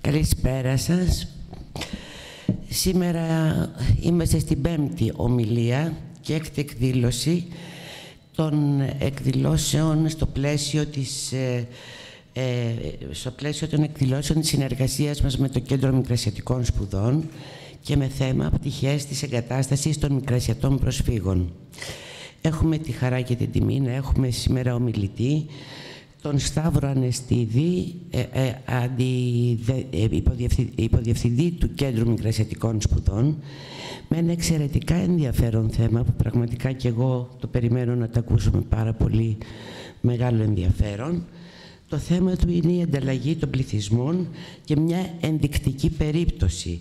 Καλησπέρα σας. Σήμερα είμαστε στην πέμπτη ομιλία και έκτη εκδήλωση των εκδηλώσεων στο πλαίσιο της ε, ε, στο πλαίσιο των εκδηλώσεων της συνεργασίας μας με το Κέντρο Μικρασιατικών Σπουδών και με θέμα πτυχές της εγκατάστασης των μικρασιατών προσφύγων. Έχουμε τη χαρά και την τιμή να έχουμε σήμερα ομιλητή τον Σταύρο Ανεστίδη, ε, ε, αντι, ε, υποδιευθυντή του Κέντρου Μικρασιατικών Σπουδών, με ένα εξαιρετικά ενδιαφέρον θέμα που πραγματικά και εγώ το περιμένω να το ακούσουμε πάρα πολύ μεγάλο ενδιαφέρον. Το θέμα του είναι η ανταλλαγή των πληθυσμών και μια ενδεικτική περίπτωση.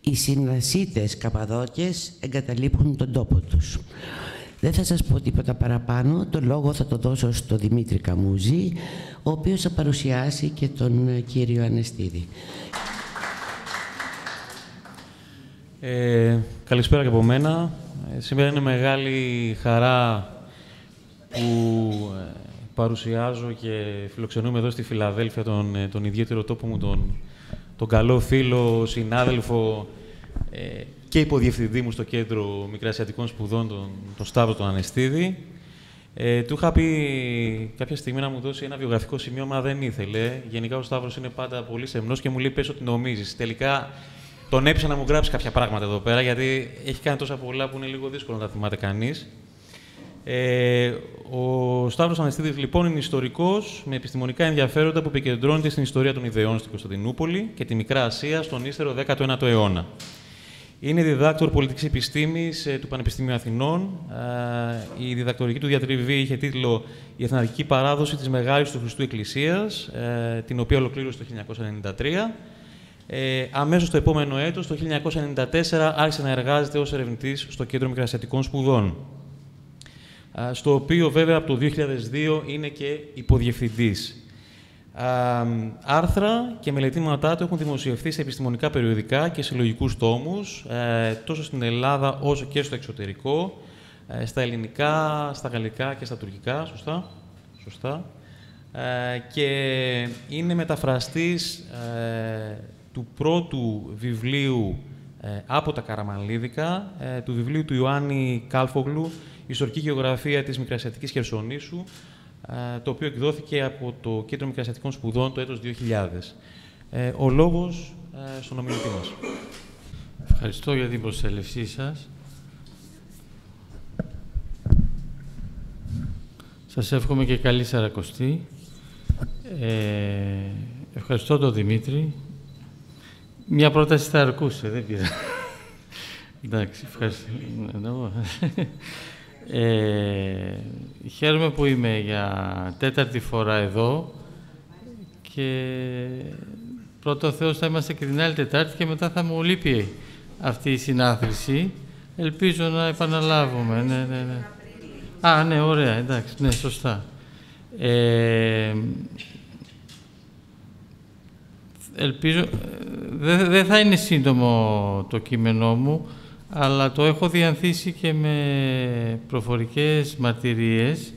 Οι συνασίτες καπαδόκες εγκαταλείπουν τον τόπο τους. Δεν θα σας πω τίποτα παραπάνω, το λόγο θα το δώσω στο Δημήτρη Καμούζη, ο οποίος θα παρουσιάσει και τον ε, κύριο Ανεστίδη. Ε, καλησπέρα και από μένα. Ε, σήμερα είναι μεγάλη χαρά που ε, παρουσιάζω και φιλοξενούμε εδώ στη Φιλαδέλφια τον, τον ιδιαίτερο τόπο μου, τον, τον καλό φίλο, συνάδελφο, και υποδιευθυντή μου στο Κέντρο Μικρασιατικών Σπουδών, τον, τον Σταύρο τον Ανεστίδη. Ε, του είχα πει κάποια στιγμή να μου δώσει ένα βιογραφικό σημείο, μα δεν ήθελε. Γενικά ο Σταύρος είναι πάντα πολύ σεμνός και μου λέει πες ότι νομίζεις. Τελικά τον έπεισα να μου γράψει κάποια πράγματα εδώ πέρα, γιατί έχει κάνει τόσα πολλά που είναι λίγο δύσκολο να τα θυμάται κανείς. Ε, ο Σταύρος Ανεστίδης λοιπόν είναι ιστορικός με επιστημονικά ενδιαφέροντα που επικεντρώνεται στην ιστορία των ιδεών στην Κωνσταντινούπολη και τη Μικρά Ασία στον ύστερο 19ο αιώνα. Είναι διδάκτορ πολιτικής επιστήμης ε, του Πανεπιστημίου Αθηνών. Ε, η διδακτορική του διατριβή είχε τίτλο «Η εθνική παράδοση της Μεγάλης του Χριστού Εκκλησίας», ε, την οποία ολοκλήρωσε το 1993. Ε, αμέσως το επόμενο έτος, το 1994, άρχισε να εργάζεται ως ερευνητής στο Κέντρο Μικρασιατικών Σπουδών, στο οποίο βέβαια από το 2002 είναι και υποδιευθυντής άρθρα και μελετήματά του έχουν δημοσιευθεί σε επιστημονικά περιοδικά και σε λογικούς τόμους, ε, τόσο στην Ελλάδα όσο και στο εξωτερικό, ε, στα ελληνικά, στα γαλλικά και στα τουρκικά, σωστά. σωστά. Ε, και είναι μεταφραστής του πρώτου βιβλίου από τα Καραμανλίδικα, του βιβλίου του Ιωάννη Κάλφογλου, «Ιστορική γεωγραφία της Μικρασιατικής Χερσονήσου», ε, το οποίο εκδόθηκε από το Κέντρο Μικρασιατικών Σπουδών το έτος 2000. Ε, ο λόγος ε, στον ομιλητή μας. Ευχαριστώ για την προσέλευσή σας. Σας εύχομαι και καλή Σαρακοστή. Ε, ευχαριστώ τον Δημήτρη. Μια πρόταση θα αρκούσε, δεν πειράζει. Εντάξει, ευχαριστώ. Ε, χαίρομαι που είμαι για τέταρτη φορά εδώ και πρώτο Θεός θα είμαστε και την άλλη Τετάρτη και μετά θα μου λείπει αυτή η συνάθρηση. Ελπίζω να επαναλάβουμε. Ναι, ναι, ναι. Α, ναι, ωραία, εντάξει, ναι, σωστά. Ε, ελπίζω, δεν δε θα είναι σύντομο το κείμενό μου, αλλά το έχω διανθίσει και με προφορικές μαρτυρίες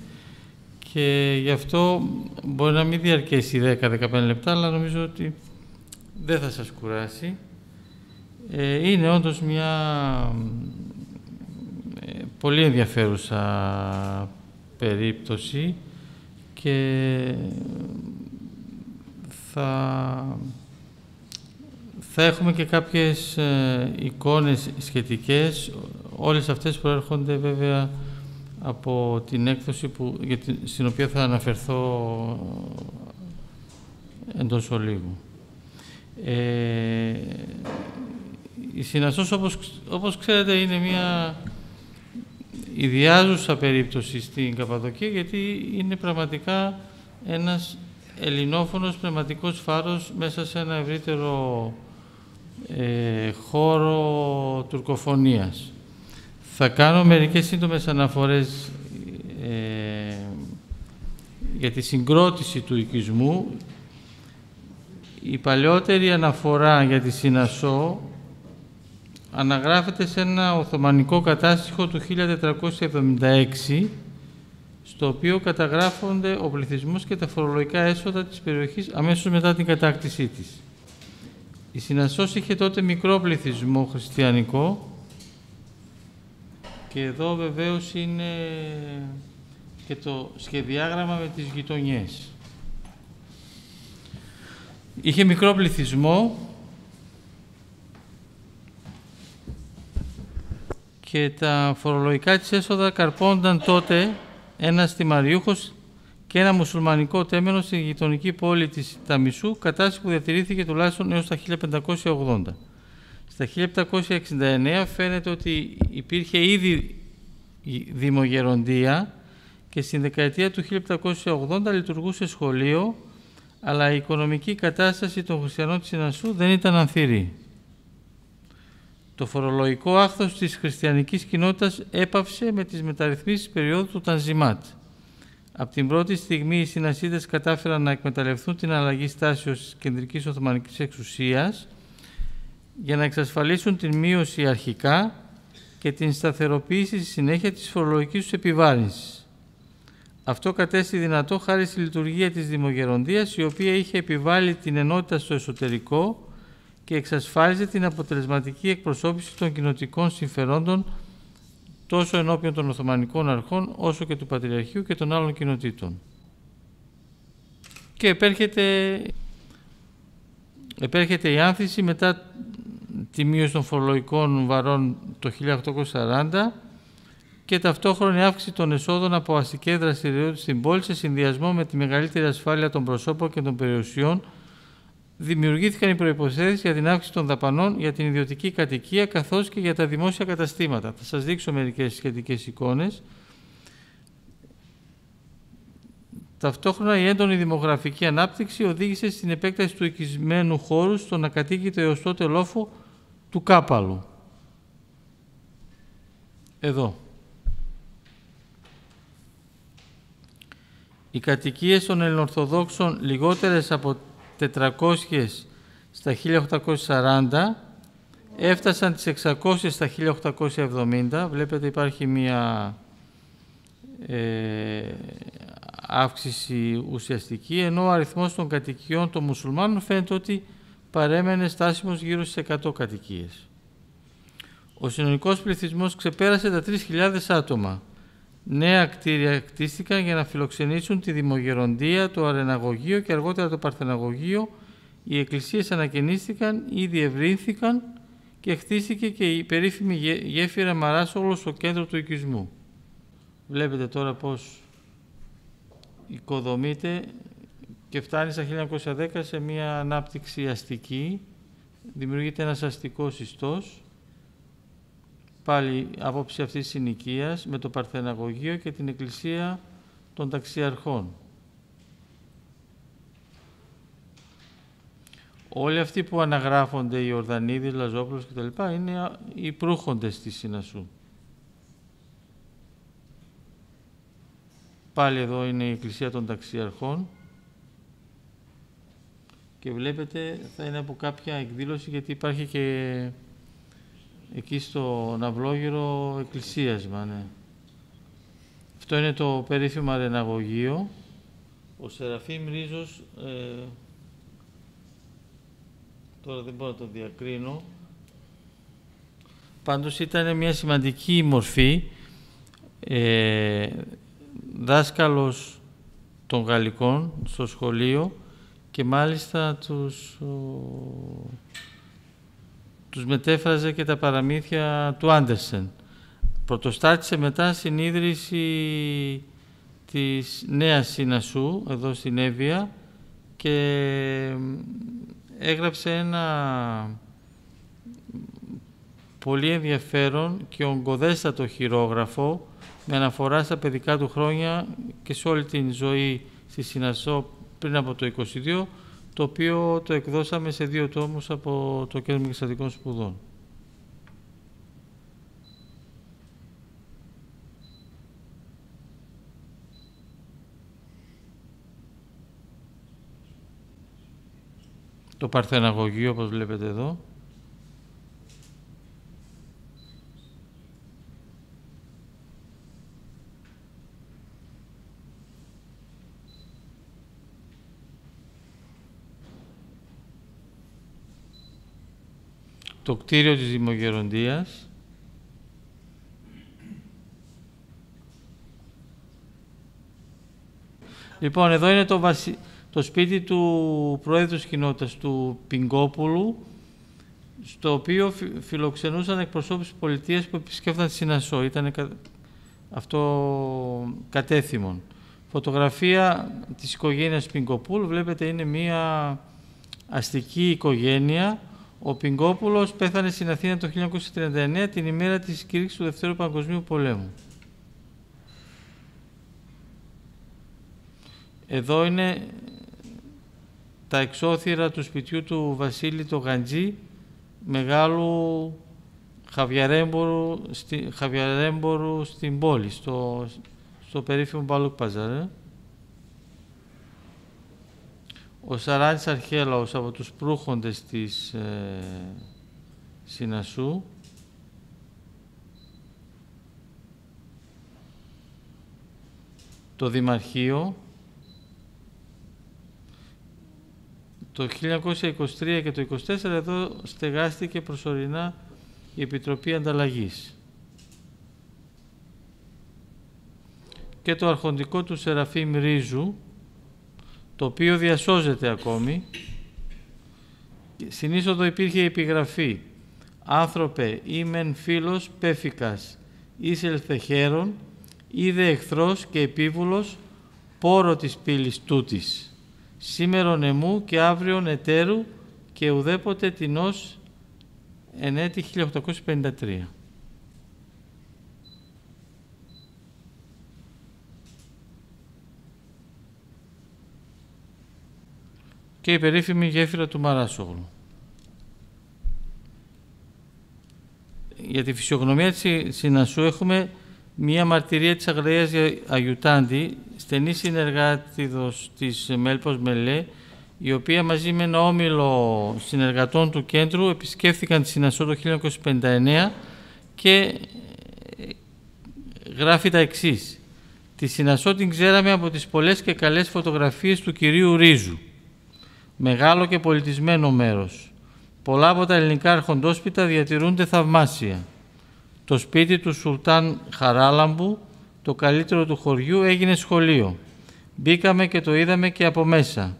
και γι' αυτό μπορεί να μην διαρκέσει 10-15 λεπτά, αλλά νομίζω ότι δεν θα σας κουράσει. Ε, είναι όντως μια ε, πολύ ενδιαφέρουσα περίπτωση και θα θα έχουμε και κάποιες ε, εικόνες σχετικές. Όλες αυτές προέρχονται βέβαια από την έκδοση που, για την, στην οποία θα αναφερθώ εντός ολίγου. Ε, η Συναστός, όπως, όπως ξέρετε, είναι μια ιδιάζουσα περίπτωση στην Καπαδοκία, γιατί είναι πραγματικά ένας ελληνόφωνος πνευματικός φάρος μέσα σε ένα ευρύτερο ε, χώρο τουρκοφωνίας. Θα κάνω μερικές σύντομες αναφορές ε, για τη συγκρότηση του οικισμού. Η παλιότερη αναφορά για τη Συνασό αναγράφεται σε ένα Οθωμανικό κατάστοιχο του 1476 στο οποίο καταγράφονται ο πληθυσμός και τα φορολογικά έσοδα της περιοχής αμέσως μετά την κατάκτησή της. Η Συνασσός είχε τότε μικρό πληθυσμό χριστιανικό και εδώ βεβαίως είναι και το σχεδιάγραμμα με τις γειτονιές. Είχε μικρό πληθυσμό και τα φορολογικά της έσοδα καρπώνταν τότε ένας τιμαριούχος και ένα μουσουλμανικό τέμενο στη γειτονική πόλη της Ταμισού, κατάσταση που διατηρήθηκε τουλάχιστον έως τα 1580. Στα 1769 φαίνεται ότι υπήρχε ήδη δημογεροντία και στην δεκαετία του 1780 λειτουργούσε σχολείο, αλλά η οικονομική κατάσταση των χριστιανών της Ινασού δεν ήταν ανθυρή. Το φορολογικό άχθος της χριστιανικής κοινότητας έπαυσε με τις μεταρρυθμίσεις περίοδου του Τανζιμάτ. Από την πρώτη στιγμή οι συνασίδες κατάφεραν να εκμεταλλευτούν την αλλαγή στάσεως της κεντρικής Οθωμανικής εξουσίας για να εξασφαλίσουν την μείωση αρχικά και την σταθεροποίηση στη συνέχεια της φορολογικής τους επιβάρυνσης. Αυτό κατέστη δυνατό χάρη στη λειτουργία της Δημογεροντίας, η οποία είχε επιβάλει την ενότητα στο εσωτερικό και εξασφάλιζε την αποτελεσματική εκπροσώπηση των κοινοτικών συμφερόντων τόσο ενώπιον των Οθωμανικών αρχών όσο και του Πατριαρχείου και των άλλων κοινοτήτων. Και επέρχεται, επέρχεται η άνθηση μετά τη μείωση των φορολογικών βαρών το 1840 και ταυτόχρονη αύξηση των εσόδων από αστικές δραστηριότητες στην πόλη σε συνδυασμό με τη μεγαλύτερη ασφάλεια των προσώπων και των περιουσιών δημιουργήθηκαν οι προϋποθέσεις για την αύξηση των δαπανών για την ιδιωτική κατοικία καθώς και για τα δημόσια καταστήματα. Θα σας δείξω μερικές σχετικές εικόνες. Ταυτόχρονα η έντονη δημογραφική ανάπτυξη οδήγησε στην επέκταση του οικισμένου χώρου στον ακατοίκητο έως τότε λόφο του Κάπαλου. Εδώ. Οι κατοικίες των Ελληνορθοδόξων λιγότερες από 400 στα 1840 έφτασαν τις 600 στα 1870. Βλέπετε υπάρχει μία ε, αύξηση ουσιαστική, ενώ ο αριθμός των κατοικιών των μουσουλμάνων φαίνεται ότι παρέμενε στάσιμος γύρω στις 100 κατοικίες. Ο συνολικός πληθυσμός ξεπέρασε τα 3.000 άτομα. Νέα κτίρια κτίστηκαν για να φιλοξενήσουν τη Δημογεροντία, το Αρεναγωγείο και αργότερα το Παρθεναγωγείο. Οι εκκλησίες ανακαινίστηκαν ή διευρύνθηκαν και χτίστηκε και η περίφημη γέφυρα Μαράσολο στο κέντρο του οικισμού. Βλέπετε τώρα πώς οικοδομείται και φτάνει στα 1910 σε μια ανάπτυξη αστική. Δημιουργείται ένας αστικός ιστός πάλι άποψη αυτής της συνοικίας με το Παρθεναγωγείο και την Εκκλησία των Ταξιαρχών. Όλοι αυτοί που αναγράφονται, οι Ορδανίδης, Λαζόπουλος κτλ. είναι οι προύχοντες της Συνασού. Πάλι εδώ είναι η Εκκλησία των Ταξιαρχών και βλέπετε θα είναι από κάποια εκδήλωση γιατί υπάρχει και εκεί στο Ναυλόγυρο εκκλησίασμα, ναι. Αυτό είναι το περίφημα Ρεναγωγείο. Ο Σεραφείμ Ρίζος, ε, τώρα δεν μπορώ να το διακρίνω, πάντως ήταν μια σημαντική μορφή, ε, δάσκαλος των Γαλλικών στο σχολείο και μάλιστα τους τους μετέφραζε και τα παραμύθια του Άντερσεν. Πρωτοστάτησε μετά στην ίδρυση της Νέας Συνασού, εδώ στην Εύβοια, και έγραψε ένα πολύ ενδιαφέρον και ογκοδέστατο χειρόγραφο με αναφορά στα παιδικά του χρόνια και σε όλη την ζωή στη Συνασό πριν από το 22 το οποίο το εκδώσαμε σε δύο τόμους από το Κέντρο Μεγιστατικών Σπουδών. Το Παρθεναγωγείο, όπως βλέπετε εδώ. το κτίριο της Δημογεροντίας, Λοιπόν, εδώ είναι το, το σπίτι του Πρόεδρου της Κοινότητας, του Πιγκόπουλου, στο οποίο φιλοξενούσαν εκπροσώπους της πολιτείας που επισκέφταν τη Συνασό. Ήταν αυτό κατέθυμον. Φωτογραφία της οικογένειας Πιγκοπούλου, βλέπετε είναι μία αστική οικογένεια. Ο Πιγκόπουλος πέθανε στην Αθήνα το 1939, την ημέρα της κήρυξης του Δευτέρου Παγκοσμίου Πολέμου. Εδώ είναι τα εξώθυρα του σπιτιού του Βασίλη το Γαντζή, μεγάλου χαβιαρέμπορου, στη, χαβιαρέμπορου στην πόλη, στο, στο περίφημο Μπαλούκ Παζαρέ. Ο Σαράνης Αρχέλαος από τους προύχοντες της ε, Συνασού. Το Δημαρχείο, Το 1923 και το 1924 εδώ στεγάστηκε προσωρινά η Επιτροπή Ανταλλαγής. Και το αρχοντικό του Σεραφείμ Ρίζου, το οποίο διασώζεται ακόμη. Στην είσοδο υπήρχε επιγραφή «Άνθρωπε, ήμεν φίλος πέφικας, ήσελθε χαίρον, είδε εχθρός και επίβουλος, πόρο της πύλης τούτης» σήμερον εμού και αύριον ετέρου και ουδέποτε τεινός εν έτη 1853. Και η περίφημη γέφυρα του Μαράσογλου. Για τη φυσιογνωμία της Συνασού έχουμε μία μαρτυρία της Αγραίας Αγιουτάντη, στενή συνεργάτηδος της Μέλπος Μελέ, η οποία μαζί με ένα όμιλο συνεργατών του κέντρου επισκέφθηκαν τη Συνασό το 1959 και ε, γράφει τα εξής. Τη Συνασό την ξέραμε από τις πολλές και καλές φωτογραφίες του κυρίου Ρίζου. Μεγάλο και πολιτισμένο μέρος. Πολλά από τα ελληνικά αρχοντόσπιτα διατηρούνται θαυμάσια. Το σπίτι του Σουλτάν Χαράλαμπου, το καλύτερο του χωριού, έγινε σχολείο. Μπήκαμε και το είδαμε και από μέσα.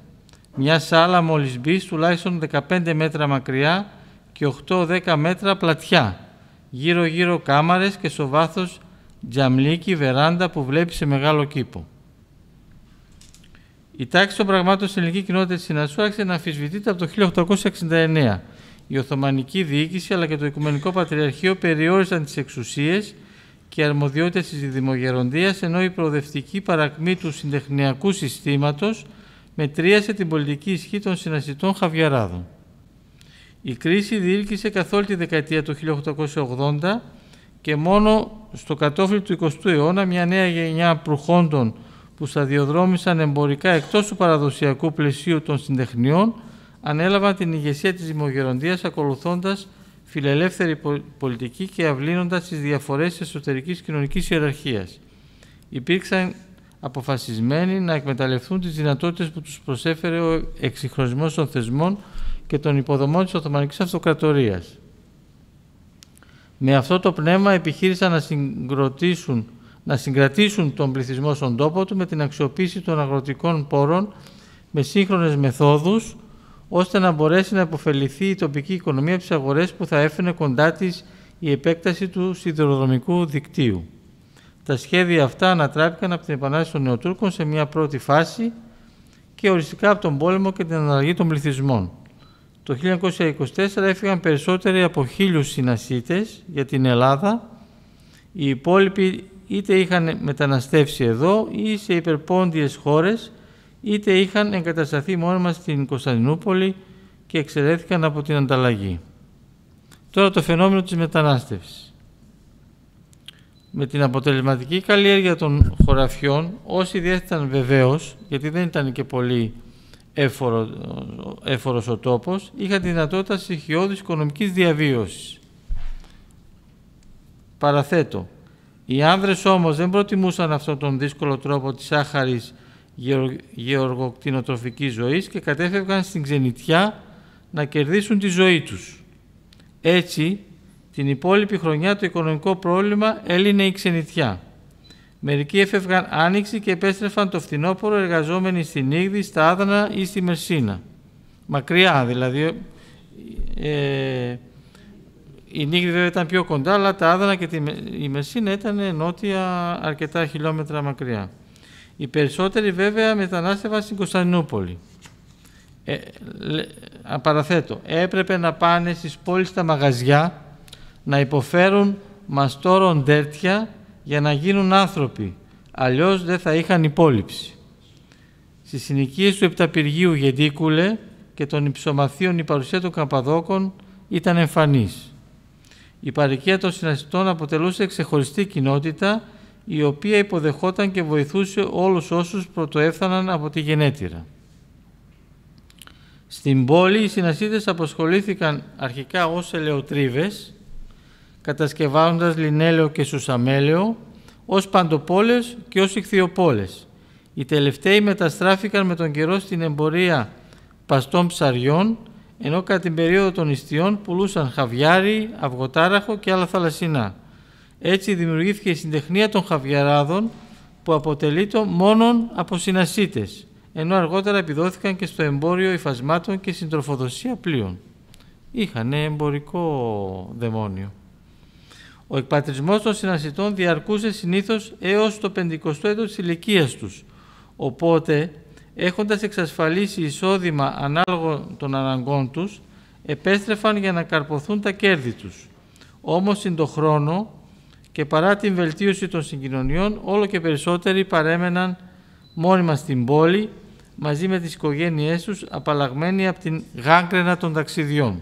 Μια σάλα μόλις μπει, τουλάχιστον 15 μέτρα μακριά και 8-10 μέτρα πλατιά. Γύρω-γύρω κάμαρες και στο βάθος τζαμλίκι βεράντα που βλέπει σε μεγάλο κήπο. Η τάξη των πραγμάτων στην ελληνική κοινότητα της Συνασού άρχισε να αμφισβητείται από το 1869 η Οθωμανική Διοίκηση αλλά και το Οικουμενικό Πατριαρχείο περιόρισαν τις εξουσίες και αρμοδιότητες της Δημογεροντίας ενώ η προοδευτική παρακμή του συντεχνιακού συστήματος μετρίασε την πολιτική ισχύ των συνασιτών Χαβιαράδων. Η κρίση διήρκησε καθ' όλη τη δεκαετία του 1880 και μόνο στο κατόφλι του 20ου αιώνα μια νέα γενιά προχόντων που σταδιοδρόμησαν εμπορικά εκτός του παραδοσιακού πλαισίου των συντεχνιών ανέλαβαν την ηγεσία της Δημογεροντίας ακολουθώντας φιλελεύθερη πολιτική και αυλύνοντας τις διαφορές της εσωτερικής κοινωνικής ιεραρχίας. Υπήρξαν αποφασισμένοι να εκμεταλλευτούν τις δυνατότητες που τους προσέφερε ο εξυγχρονισμός των θεσμών και των υποδομών της Οθωμανικής Αυτοκρατορίας. Με αυτό το πνεύμα επιχείρησαν να, συγκροτήσουν, να συγκρατήσουν τον πληθυσμό στον τόπο του με την αξιοποίηση των αγροτικών πόρων με σύγχρονες μεθόδους ώστε να μπορέσει να υποφεληθεί η τοπική οικονομία από τις αγορές που θα έφερε κοντά της η επέκταση του σιδηροδρομικού δικτύου. Τα σχέδια αυτά ανατράπηκαν από την Επανάσταση των Νεοτούρκων σε μια πρώτη φάση και οριστικά από τον πόλεμο και την αναλλαγή των πληθυσμών. Το 1924 έφυγαν περισσότεροι από χίλιους συνασίτες για την Ελλάδα. Οι υπόλοιποι είτε είχαν μεταναστεύσει εδώ ή σε υπερπόντιες χώρες είτε είχαν εγκατασταθεί μόνιμα στην Κωνσταντινούπολη και εξαιρέθηκαν από την ανταλλαγή. Τώρα το φαινόμενο της μετανάστευσης. Με την αποτελεσματική καλλιέργεια των χωραφιών, όσοι διέθεταν βεβαίως, γιατί δεν ήταν και πολύ έφορο, έφορος ο τόπος, είχαν τη δυνατότητα στοιχειώδης οικονομικής διαβίωσης. Παραθέτω, οι άνδρες όμως δεν προτιμούσαν αυτόν τον δύσκολο τρόπο της άχαρης γεωργοκτηνοτροφικής ζωής και κατέφευγαν στην ξενιτιά να κερδίσουν τη ζωή τους. Έτσι, την υπόλοιπη χρονιά το οικονομικό πρόβλημα έλυνε η ξενιτιά. Μερικοί έφευγαν άνοιξη και επέστρεφαν το φθινόπωρο εργαζόμενοι στην Ήγδη, στα Άδανα ή στη Μερσίνα. Μακριά δηλαδή. Ε, η Νίγρη βέβαια ήταν πιο κοντά, αλλά τα Άδανα και η Μερσίνα ήταν νότια αρκετά χιλιόμετρα μακριά. Οι περισσότεροι βέβαια μετανάστευαν στην Κωνσταντινούπολη. Ε, παραθέτω, έπρεπε να πάνε στις πόλεις στα μαγαζιά να υποφέρουν μαστόρων τέρτια για να γίνουν άνθρωποι, αλλιώς δεν θα είχαν υπόλοιψη. Στις συνοικίες του Επταπηργίου Γεντίκουλε και των υψομαθείων η παρουσία των Καπαδόκων ήταν εμφανής. Η παροικία των συνασιτών αποτελούσε ξεχωριστή κοινότητα η οποία υποδεχόταν και βοηθούσε όλους όσους πρωτοέφθαναν από τη γενέτειρα. Στην πόλη οι συνασίτες αποσχολήθηκαν αρχικά ως ελαιοτρίβες, κατασκευάζοντας λινέλαιο και σουσαμέλαιο, ως παντοπόλες και ως ηχθειοπόλες. Οι τελευταίοι μεταστράφηκαν με τον καιρό στην εμπορία παστών ψαριών, ενώ κατά την περίοδο των ιστιών πουλούσαν χαβιάρι, αυγοτάραχο και άλλα θαλασσινά. Έτσι δημιουργήθηκε η συντεχνία των χαβιαράδων που αποτελείται μόνον από συνασίτες, ενώ αργότερα επιδόθηκαν και στο εμπόριο υφασμάτων και συντροφοδοσία πλοίων. Είχαν εμπορικό δαιμόνιο. Ο εκπατρισμός των συνασιτών διαρκούσε συνήθως έως το 50ο έτος της ηλικίας τους, οπότε έχοντας εξασφαλίσει εισόδημα ανάλογο των αναγκών τους, επέστρεφαν για να καρποθούν τα κέρδη τους. Όμως, συν το χρόνο και παρά την βελτίωση των συγκοινωνιών, όλο και περισσότεροι παρέμεναν μόνιμα στην πόλη, μαζί με τις οικογένειές τους, απαλλαγμένοι από την γάγκρενα των ταξιδιών.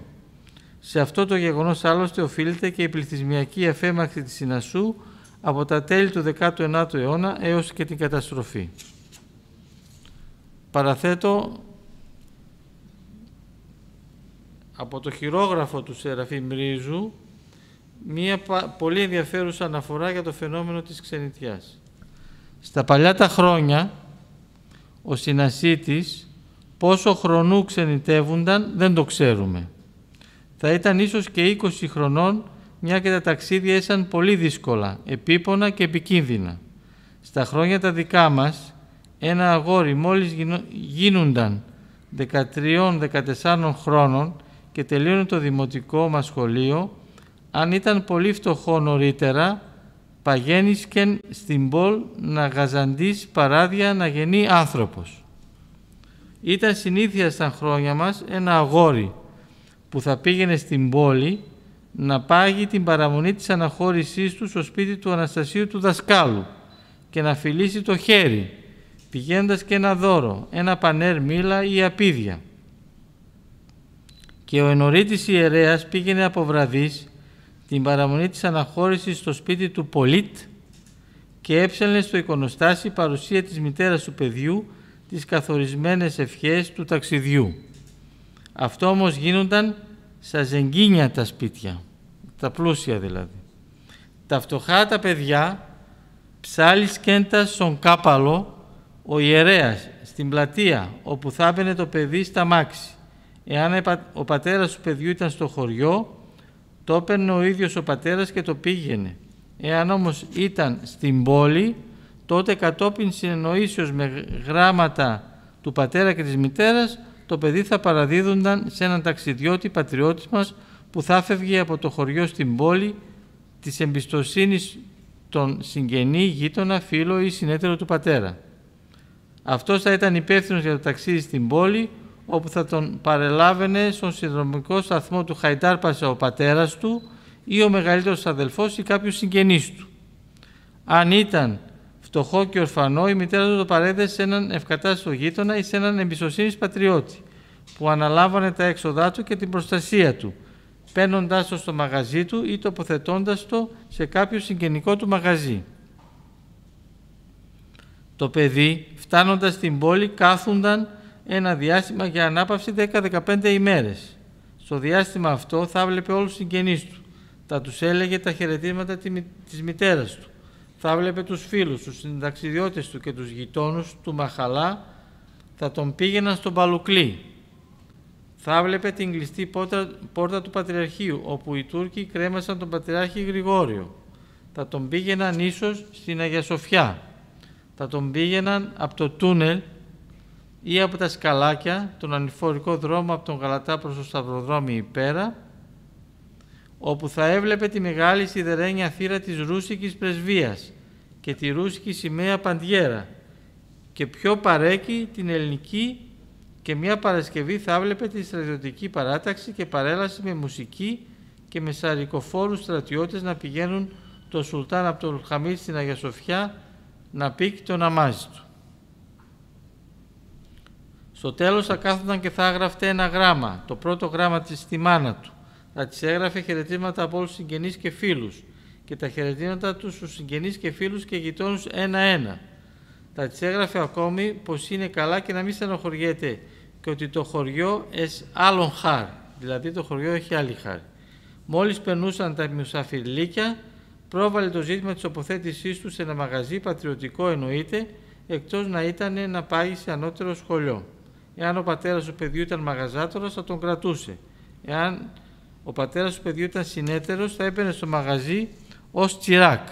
Σε αυτό το γεγονός άλλωστε οφείλεται και η πληθυσμιακή εφέμαξη της Συνασού από τα τέλη του 19ου αιώνα έως και την καταστροφή. Παραθέτω από το χειρόγραφο του Σεραφείμ Ρίζου μία πολύ ενδιαφέρουσα αναφορά για το φαινόμενο της ξενιτιάς. Στα παλιά τα χρόνια, ο συνασίτης πόσο χρονού ξενιτεύουνταν δεν το ξέρουμε. Θα ήταν ίσως και 20 χρονών, μια και τα ταξίδια ήσαν πολύ δύσκολα, επίπονα και επικίνδυνα. Στα χρόνια τα δικά μας, ένα αγόρι μόλις γίνονταν 13-14 χρόνων και τελείωνε το δημοτικό μας σχολείο, αν ήταν πολύ φτωχό νωρίτερα, παγένισκεν στην πόλ να γαζαντείς παράδια να γεννεί άνθρωπος. Ήταν συνήθεια στα χρόνια μας ένα αγόρι που θα πήγαινε στην πόλη να πάγει την παραμονή της αναχώρησής του στο σπίτι του Αναστασίου του δασκάλου και να φιλήσει το χέρι πηγαίνοντας και ένα δώρο, ένα πανέρ μήλα ή απίδια. Και ο ενορίτης ιερέας πήγαινε από βραδείς την παραμονή της αναχώρησης στο σπίτι του Πολίτ και έψελνε στο εικονοστάσι παρουσία της μητέρας του παιδιού τις καθορισμένες ευχές του ταξιδιού. Αυτό όμως γίνονταν στα ζεγκίνια τα σπίτια, τα πλούσια δηλαδή. Τα φτωχά τα παιδιά ψάλισκέντας στον κάπαλο ο ιερέας στην πλατεία όπου θα έμπαινε το παιδί στα μάξι. Εάν ο πατέρας του παιδιού ήταν στο χωριό, το έπαιρνε ο ίδιος ο πατέρας και το πήγαινε. Εάν όμως ήταν στην πόλη, τότε κατόπιν συνεννοήσεως με γράμματα του πατέρα και της μητέρας, το παιδί θα παραδίδονταν σε έναν ταξιδιώτη πατριώτης μας που θα φεύγει από το χωριό στην πόλη της εμπιστοσύνης των συγγενή, γείτονα, φίλο ή συνέτερο του πατέρα. Αυτός θα ήταν υπεύθυνος για το ταξίδι στην πόλη, όπου θα τον παρελάβαινε στον συνδρομικό σταθμό του Χαϊτάρπασα ο πατέρας του ή ο μεγαλύτερος αδελφός ή κάποιος συγγενής του. Αν ήταν φτωχό και ορφανό, η μητέρα του το παρέδεσε σε έναν ευκατάστατο γείτονα ή σε έναν εμπιστοσύνης πατριώτη, που αναλάβανε τα έξοδά του και την προστασία του, παίρνοντάς το στο μαγαζί του ή τοποθετώντας το σε κάποιο συγγενικό του μαγαζί. Το παιδί, φτάνοντας στην πόλη, κάθουνταν ένα διάστημα για ανάπαυση 10-15 ημέρες. Στο διάστημα αυτό θα βλέπε όλους τους συγγενείς του. Θα τους έλεγε τα χαιρετήματα της μητέρας του. Θα βλέπε τους φίλους, τους συνταξιδιώτες του και τους γειτόνους του Μαχαλά. Θα τον πήγαιναν στον Παλουκλή. Θα βλέπε την κλειστή πόρτα, πόρτα του Πατριαρχείου, όπου οι Τούρκοι κρέμασαν τον Πατριάρχη Γρηγόριο. Θα τον πήγαιναν ίσως στην Αγία Σοφιά. Θα τον πήγαιναν από το τούνελ ή από τα σκαλάκια, τον ανηφορικό δρόμο από τον Γαλατά προς το Σταυροδρόμι πέρα, όπου θα έβλεπε τη μεγάλη σιδερένια θύρα της Ρούσικης Πρεσβείας και τη Ρούσικη σημαία Παντιέρα. Και πιο παρέκει την ελληνική και μια Παρασκευή θα έβλεπε τη στρατιωτική παράταξη και παρέλαση με μουσική και με σαρικοφόρους στρατιώτες να πηγαίνουν το Σουλτάν από το Χαμίδ στην Αγία Σοφιά να πήκει το ναμάζι του. Στο τέλος θα κάθονταν και θα έγραφτε ένα γράμμα, το πρώτο γράμμα της στη μάνα του. Θα της έγραφε χαιρετήματα από όλους τους συγγενείς και φίλους και τα χαιρετήματα τους στους συγγενείς και φίλους και γειτόνους ένα-ένα. Θα της έγραφε ακόμη πως είναι καλά και να μην στενοχωριέται και ότι το χωριό es άλλον χάρ, δηλαδή το χωριό έχει άλλη χάρη. Μόλις περνούσαν τα μουσαφιρλίκια, πρόβαλε το ζήτημα τηςοποθέτησής του σε ένα μαγαζί, πατριωτικό εννοείται, εκτός να ήταν να πάει σε ανώτερο σχολείο. Εάν ο πατέρας του παιδιού ήταν μαγαζάτορας, θα τον κρατούσε. Εάν ο πατέρας του παιδιού ήταν συνέτερος, θα έπαιρνε στο μαγαζί ως τσιράκ.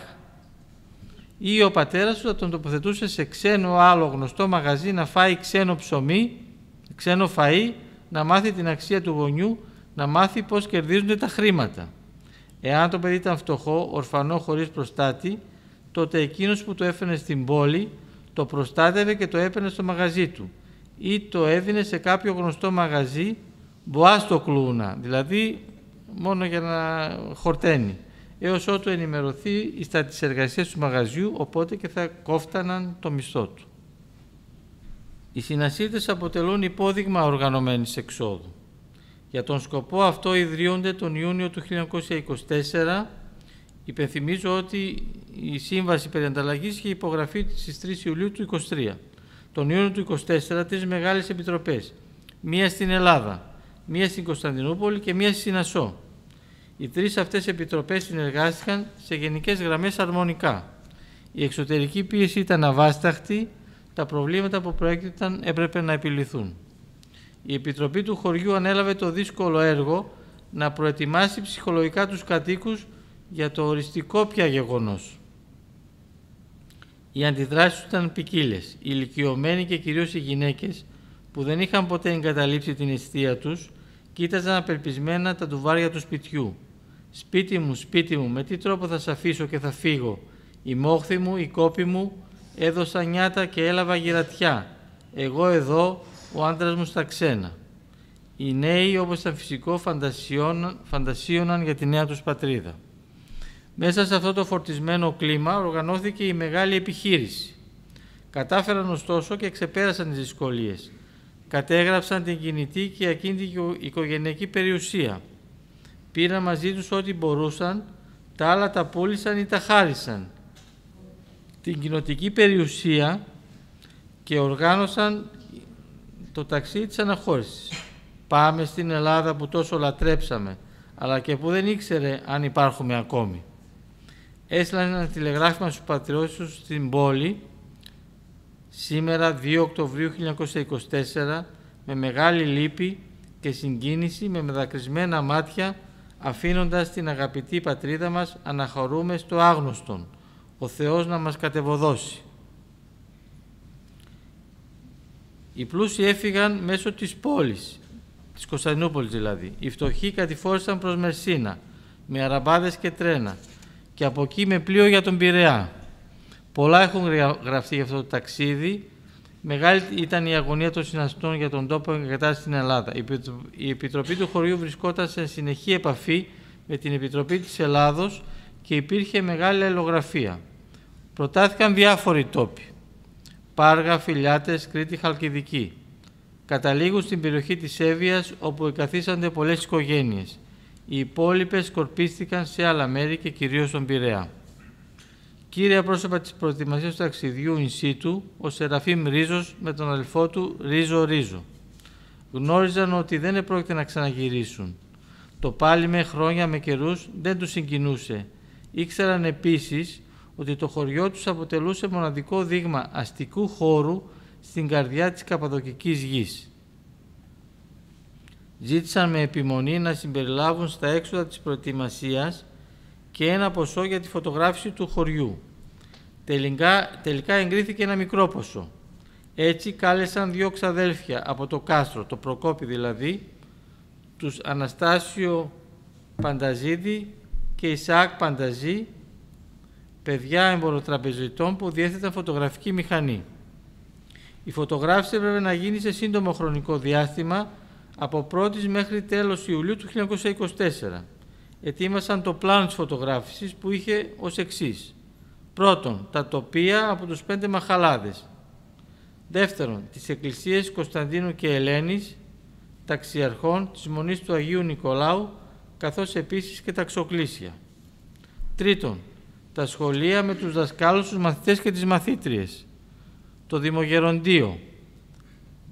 Ή ο πατέρας του θα τον τοποθετούσε σε ξένο άλλο γνωστό μαγαζί να φάει ξένο ψωμί, ξένο φαΐ, να μάθει την αξία του γονιού, να μάθει πώς κερδίζονται τα χρήματα. Εάν το παιδί ήταν φτωχό, ορφανό χωρίς προστάτη, τότε εκείνος που το έφερνε στην πόλη το προστάτευε και το έπαιρνε στο μαγαζί του ή το έδινε σε κάποιο γνωστό μαγαζί μποάστο κλούνα, δηλαδή μόνο για να χορταίνει, έως ότου ενημερωθεί στα τις εργασίες του μαγαζιού, οπότε και θα κόφταναν το μισθό του. Οι συνασίτες αποτελούν υπόδειγμα οργανωμένης εξόδου. Για τον σκοπό αυτό ιδρύονται τον Ιούνιο του 1924. Υπενθυμίζω ότι η Σύμβαση Περιανταλλαγής είχε υπογραφεί στις 3 Ιουλίου του 1923. Τον Ιούνιο του 1924 τρεις μεγάλες επιτροπές. Μία στην Ελλάδα, μία στην Κωνσταντινούπολη και μία στην Ασό. Οι τρεις αυτές επιτροπές συνεργάστηκαν σε γενικές γραμμές αρμονικά. Η εξωτερική πίεση ήταν αβάσταχτη, τα προβλήματα που προέκυπταν έπρεπε να επιληθούν. Η Επιτροπή του χωριού ανέλαβε το δύσκολο έργο να προετοιμάσει ψυχολογικά τους κατοίκους για το οριστικό πια γεγονός. Οι αντιδράσεις ήταν ποικίλες. Οι ηλικιωμένοι και κυρίως οι γυναίκες που δεν είχαν ποτέ εγκαταλείψει την αιστεία τους κοίταζαν απελπισμένα τα τουβάρια του σπιτιού. «Σπίτι μου, σπίτι μου, με τι τρόπο θα σε αφήσω και θα φύγω. Η μόχθη μου, η κόπη μου, έδωσα νιάτα και έλαβα γυρατιά. Εγώ εδώ, ο άντρας μου στα ξένα. Οι νέοι, όπως ήταν φυσικό, φαντασίωναν για τη νέα τους πατρίδα. Μέσα σε αυτό το φορτισμένο κλίμα οργανώθηκε η μεγάλη επιχείρηση. Κατάφεραν ωστόσο και ξεπέρασαν τις δυσκολίες. Κατέγραψαν την κινητή και ακίνητη οικογενειακή περιουσία. Πήραν μαζί τους ό,τι μπορούσαν, τα άλλα τα πούλησαν ή τα χάρισαν. Την κοινοτική περιουσία και οργάνωσαν το ταξί της αναχώρησης. Πάμε στην Ελλάδα που τόσο λατρέψαμε, αλλά και που δεν ήξερε αν υπάρχουμε ακόμη. Έστειλαν ένα τηλεγράφημα στους πατριώτες τους στην πόλη σήμερα 2 Οκτωβρίου 1924 με μεγάλη λύπη και συγκίνηση με μετακρισμένα μάτια αφήνοντας την αγαπητή πατρίδα μας αναχωρούμε στο άγνωστον, ο Θεός να μας κατεβοδώσει. Οι πλούσιοι έφυγαν μέσω της πόλης, της Κωνσταντινούπολης δηλαδή. Οι φτωχοί κατηφόρησαν προς Μερσίνα, με αραμπάδες και τρένα και από εκεί με πλοίο για τον Πειραιά. Πολλά έχουν γραφτεί για αυτό το ταξίδι. Μεγάλη ήταν η αγωνία των συναστών για τον τόπο εγκατάσταση στην Ελλάδα. Η Επιτροπή του χωριού βρισκόταν σε συνεχή επαφή με την Επιτροπή της Ελλάδος και υπήρχε μεγάλη αλληλογραφία. Προτάθηκαν διάφοροι τόποι. Πάργα, Φιλιάτες, Κρήτη, Χαλκιδική. Καταλήγουν στην περιοχή της Εύβοιας όπου εκαθίσανται πολλές οικογένειες. Οι υπόλοιπες σκορπίστηκαν σε άλλα μέρη και κυρίως στον Πειραιά. Κύρια πρόσωπα της προετοιμασίας του ταξιδιού in situ, ο Σεραφείμ Ρίζος με τον αδελφό του Ρίζο Ρίζο. Γνώριζαν ότι δεν επρόκειται να ξαναγυρίσουν. Το πάλι με χρόνια με καιρούς δεν τους συγκινούσε. Ήξεραν επίσης ότι το χωριό τους αποτελούσε μοναδικό δείγμα αστικού χώρου στην καρδιά της Καπαδοκικής γης. ζήτησαν με επιμονή να συμπεριλάβουν στα έξοδα της προετοιμασίας και ένα ποσό για τη φωτογράφηση του χωριού. Τελικά, τελικά εγκρίθηκε ένα μικρό ποσό. Έτσι κάλεσαν δύο ξαδέλφια από το κάστρο, το Προκόπη δηλαδή, τους Αναστάσιο Πανταζίδη και Ισαάκ Πανταζή, παιδιά εμποροτραπεζιτών που διέθεταν φωτογραφική μηχανή. Η φωτογράφηση έπρεπε να γίνει σε σύντομο χρονικό διάστημα από 1η μέχρι τέλος Ιουλίου του 1924. Ετοίμασαν το πλάνο της φωτογράφησης που είχε ως εξής. Πρώτον, τα τοπία από τους πέντε μαχαλάδες. Δεύτερον, τις εκκλησίες Κωνσταντίνου και Ελένης, ταξιαρχών της Μονής του Αγίου Νικολάου, καθώς επίσης και τα ξοκλήσια. Τρίτον, τα σχολεία με τους δασκάλους, τους μαθητές και τις μαθήτριες. Το Δημογεροντίο,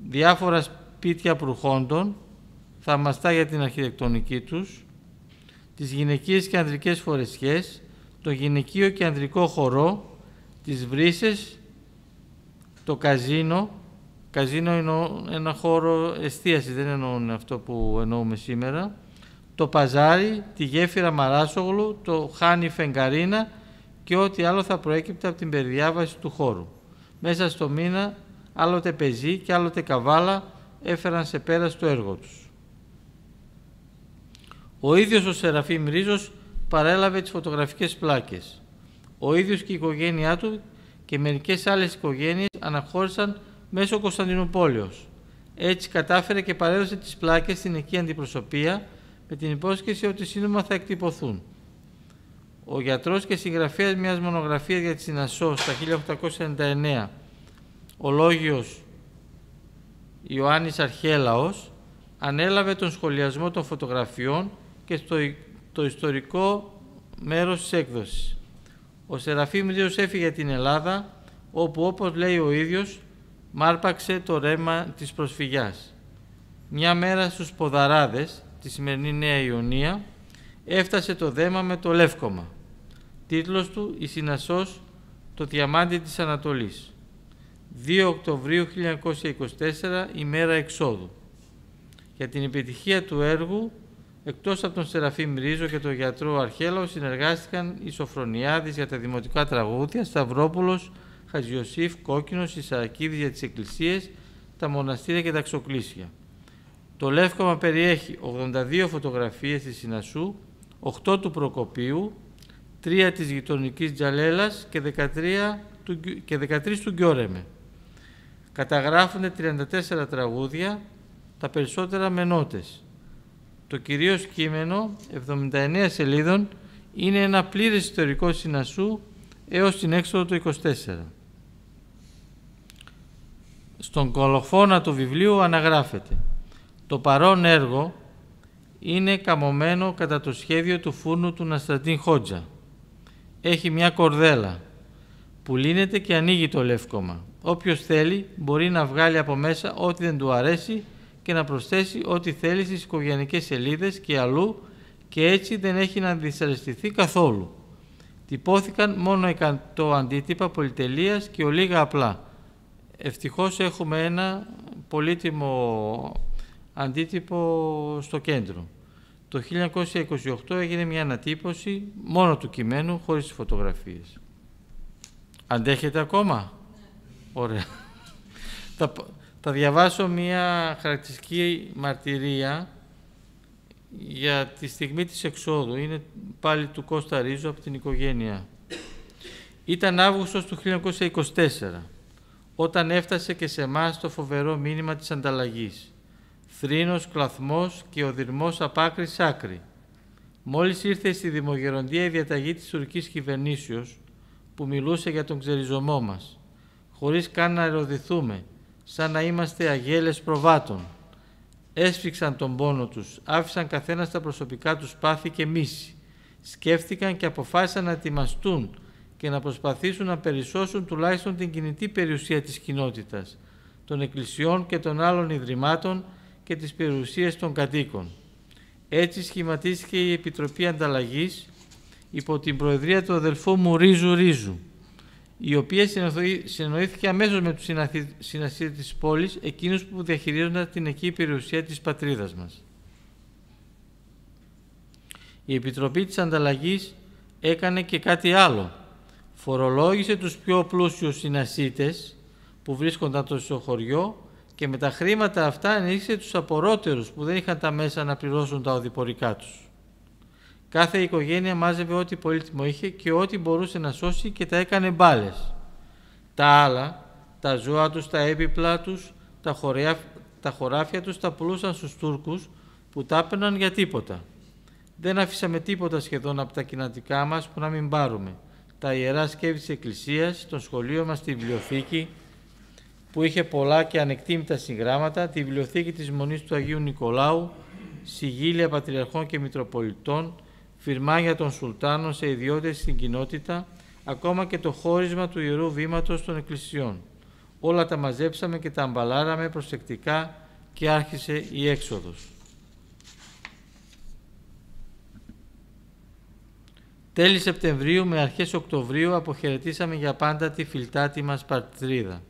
διάφορα σπίτια προχόντων, θαυμαστά για την αρχιτεκτονική τους, τις γυναικείες και ανδρικές φορεσιές, το γυναικείο και ανδρικό χορό, τις βρύσες, το καζίνο. Καζίνο είναι ένα χώρο εστίασης, δεν εννοούν αυτό που εννοούμε σήμερα. Το παζάρι, τη γέφυρα Μαράσογλου, το χάνι Φεγγαρίνα και ό,τι άλλο θα προέκυπτε από την περιδιάβαση του χώρου. Μέσα στο μήνα άλλοτε πεζή και άλλοτε καβάλα έφεραν σε πέρα στο έργο τους. Ο ίδιος ο Σεραφείμ Ρίζος παρέλαβε τις φωτογραφικές πλάκες. Ο ίδιος και η οικογένειά του και μερικές άλλες οικογένειες αναχώρησαν μέσω Κωνσταντινούπολεως. Έτσι κατάφερε και παρέδωσε τις πλάκες στην εκεί αντιπροσωπεία με την υπόσχεση ότι σύντομα θα εκτυπωθούν. Ο γιατρός και συγγραφέας μιας μονογραφίας για τη Συνασό στα 1899, ο Λόγιος Ιωάννης Αρχέλαος, ανέλαβε τον σχολιασμό των φωτογραφιών και στο, το ιστορικό μέρος της έκδοσης. Ο Σεραφείμ Ριος έφυγε για την Ελλάδα, όπου όπως λέει ο ίδιος, μάρπαξε το ρέμα της προσφυγιάς. Μια μέρα στους Ποδαράδες, τη σημερινή Νέα Ιωνία, έφτασε το δέμα με το Λεύκομα. Τίτλος του «Η Συνασός, το διαμάντι της Ανατολής». 2 Οκτωβρίου 1924, ημέρα εξόδου. Για την επιτυχία του έργου Εκτός από τον Σεραφείμ Ρίζο και τον γιατρό Αρχέλαο συνεργάστηκαν οι Σοφρονιάδης για τα δημοτικά τραγούδια, Σταυρόπουλος, Χατζιωσήφ, Κόκκινος, Ισαακίδης για τις εκκλησίες, τα μοναστήρια και τα ξοκλήσια. Το Λεύκομα περιέχει 82 φωτογραφίες της Συνασού, 8 του Προκοπίου, 3 της γειτονικής Τζαλέλας και 13 του, και 13 του Γκιόρεμε. Καταγράφονται 34 τραγούδια, τα περισσότερα με νότες. Το κυρίως κείμενο, 79 σελίδων, είναι ένα πλήρες ιστορικό συνασού έως την έξοδο του 24. Στον κολοφόνα του βιβλίου αναγράφεται «Το παρόν έργο είναι καμωμένο κατά το σχέδιο του φούρνου του Ναστρατίν Χότζα. Έχει μια κορδέλα που λύνεται και ανοίγει το λεύκομα. Όποιος θέλει μπορεί να βγάλει από μέσα ό,τι δεν του αρέσει και να προσθέσει ό,τι θέλει στις οικογενειακές σελίδες και αλλού και έτσι δεν έχει να δυσαρεστηθεί καθόλου. Τυπώθηκαν μόνο 100 αντίτυπα πολυτελείας και ολίγα απλά. Ευτυχώς έχουμε ένα πολύτιμο αντίτυπο στο κέντρο. Το 1928 έγινε μια ανατύπωση μόνο του κειμένου χωρίς τις φωτογραφίες. Αντέχετε ακόμα; Ωραία. Θα διαβάσω μία χαρακτηριστική μαρτυρία για τη στιγμή της εξόδου. Είναι πάλι του Κώστα Ρίζου από την οικογένεια. Ήταν Αύγουστος του 1924, όταν έφτασε και σε εμάς το φοβερό μήνυμα της ανταλλαγής. Θρήνος, κλαθμός και ο δυρμός απ' άκρη σ' άκρη. Μόλις ήρθε στη Δημογεροντία η διαταγή της τουρκικής κυβερνήσεως, που μιλούσε για τον ξεριζωμό μας, χωρίς καν να ερωτηθούμε, σαν να είμαστε αγέλες προβάτων. Έσφιξαν τον πόνο τους, άφησαν καθένας τα προσωπικά τους πάθη και μίση. Σκέφτηκαν και αποφάσισαν να ετοιμαστούν και να προσπαθήσουν να περισσώσουν τουλάχιστον την κινητή περιουσία της κοινότητας, των εκκλησιών και των άλλων ιδρυμάτων και τις περιουσίες των κατοίκων. Έτσι σχηματίστηκε η Επιτροπή Ανταλλαγής υπό την προεδρία του αδελφού μου Ρίζου Ρίζου, η οποία συνοήθηκε αμέσως με τους συνασύρτες της πόλης, εκείνους που διαχειρίζονταν την εκεί περιουσία της πατρίδας μας. Η Επιτροπή της Ανταλλαγής έκανε και κάτι άλλο. Φορολόγησε τους πιο πλούσιους συνασίτες που βρίσκονταν στο χωριό και με τα χρήματα αυτά ενίσχυσε τους απορότερους που δεν είχαν τα μέσα να πληρώσουν τα οδηπορικά τους. Κάθε οικογένεια μάζευε ό,τι πολύτιμο είχε και ό,τι μπορούσε να σώσει και τα έκανε μπάλες. Τα άλλα, τα ζώα τους, τα έπιπλα τους, τα, χωριά, τα χωράφια τους τα πουλούσαν στους Τούρκους που τα έπαιρναν για τίποτα. Δεν αφήσαμε τίποτα σχεδόν από τα κοινατικά μας που να μην πάρουμε. Τα ιερά σκεύη της Εκκλησίας, το σχολείο μας, τη βιβλιοθήκη, που είχε πολλά και ανεκτήμητα συγγράμματα, τη βιβλιοθήκη της Μονής του Αγίου Νικολάου, συγγύλια πατριαρχών και μητροπολιτών, φυρμάγια των Σουλτάνων σε ιδιότητες στην κοινότητα, ακόμα και το χώρισμα του Ιερού Βήματος των Εκκλησιών. Όλα τα μαζέψαμε και τα αμπαλάραμε προσεκτικά και άρχισε η έξοδος. Τέλη Σεπτεμβρίου με αρχές Οκτωβρίου αποχαιρετήσαμε για πάντα τη φιλτάτη μας πατρίδα.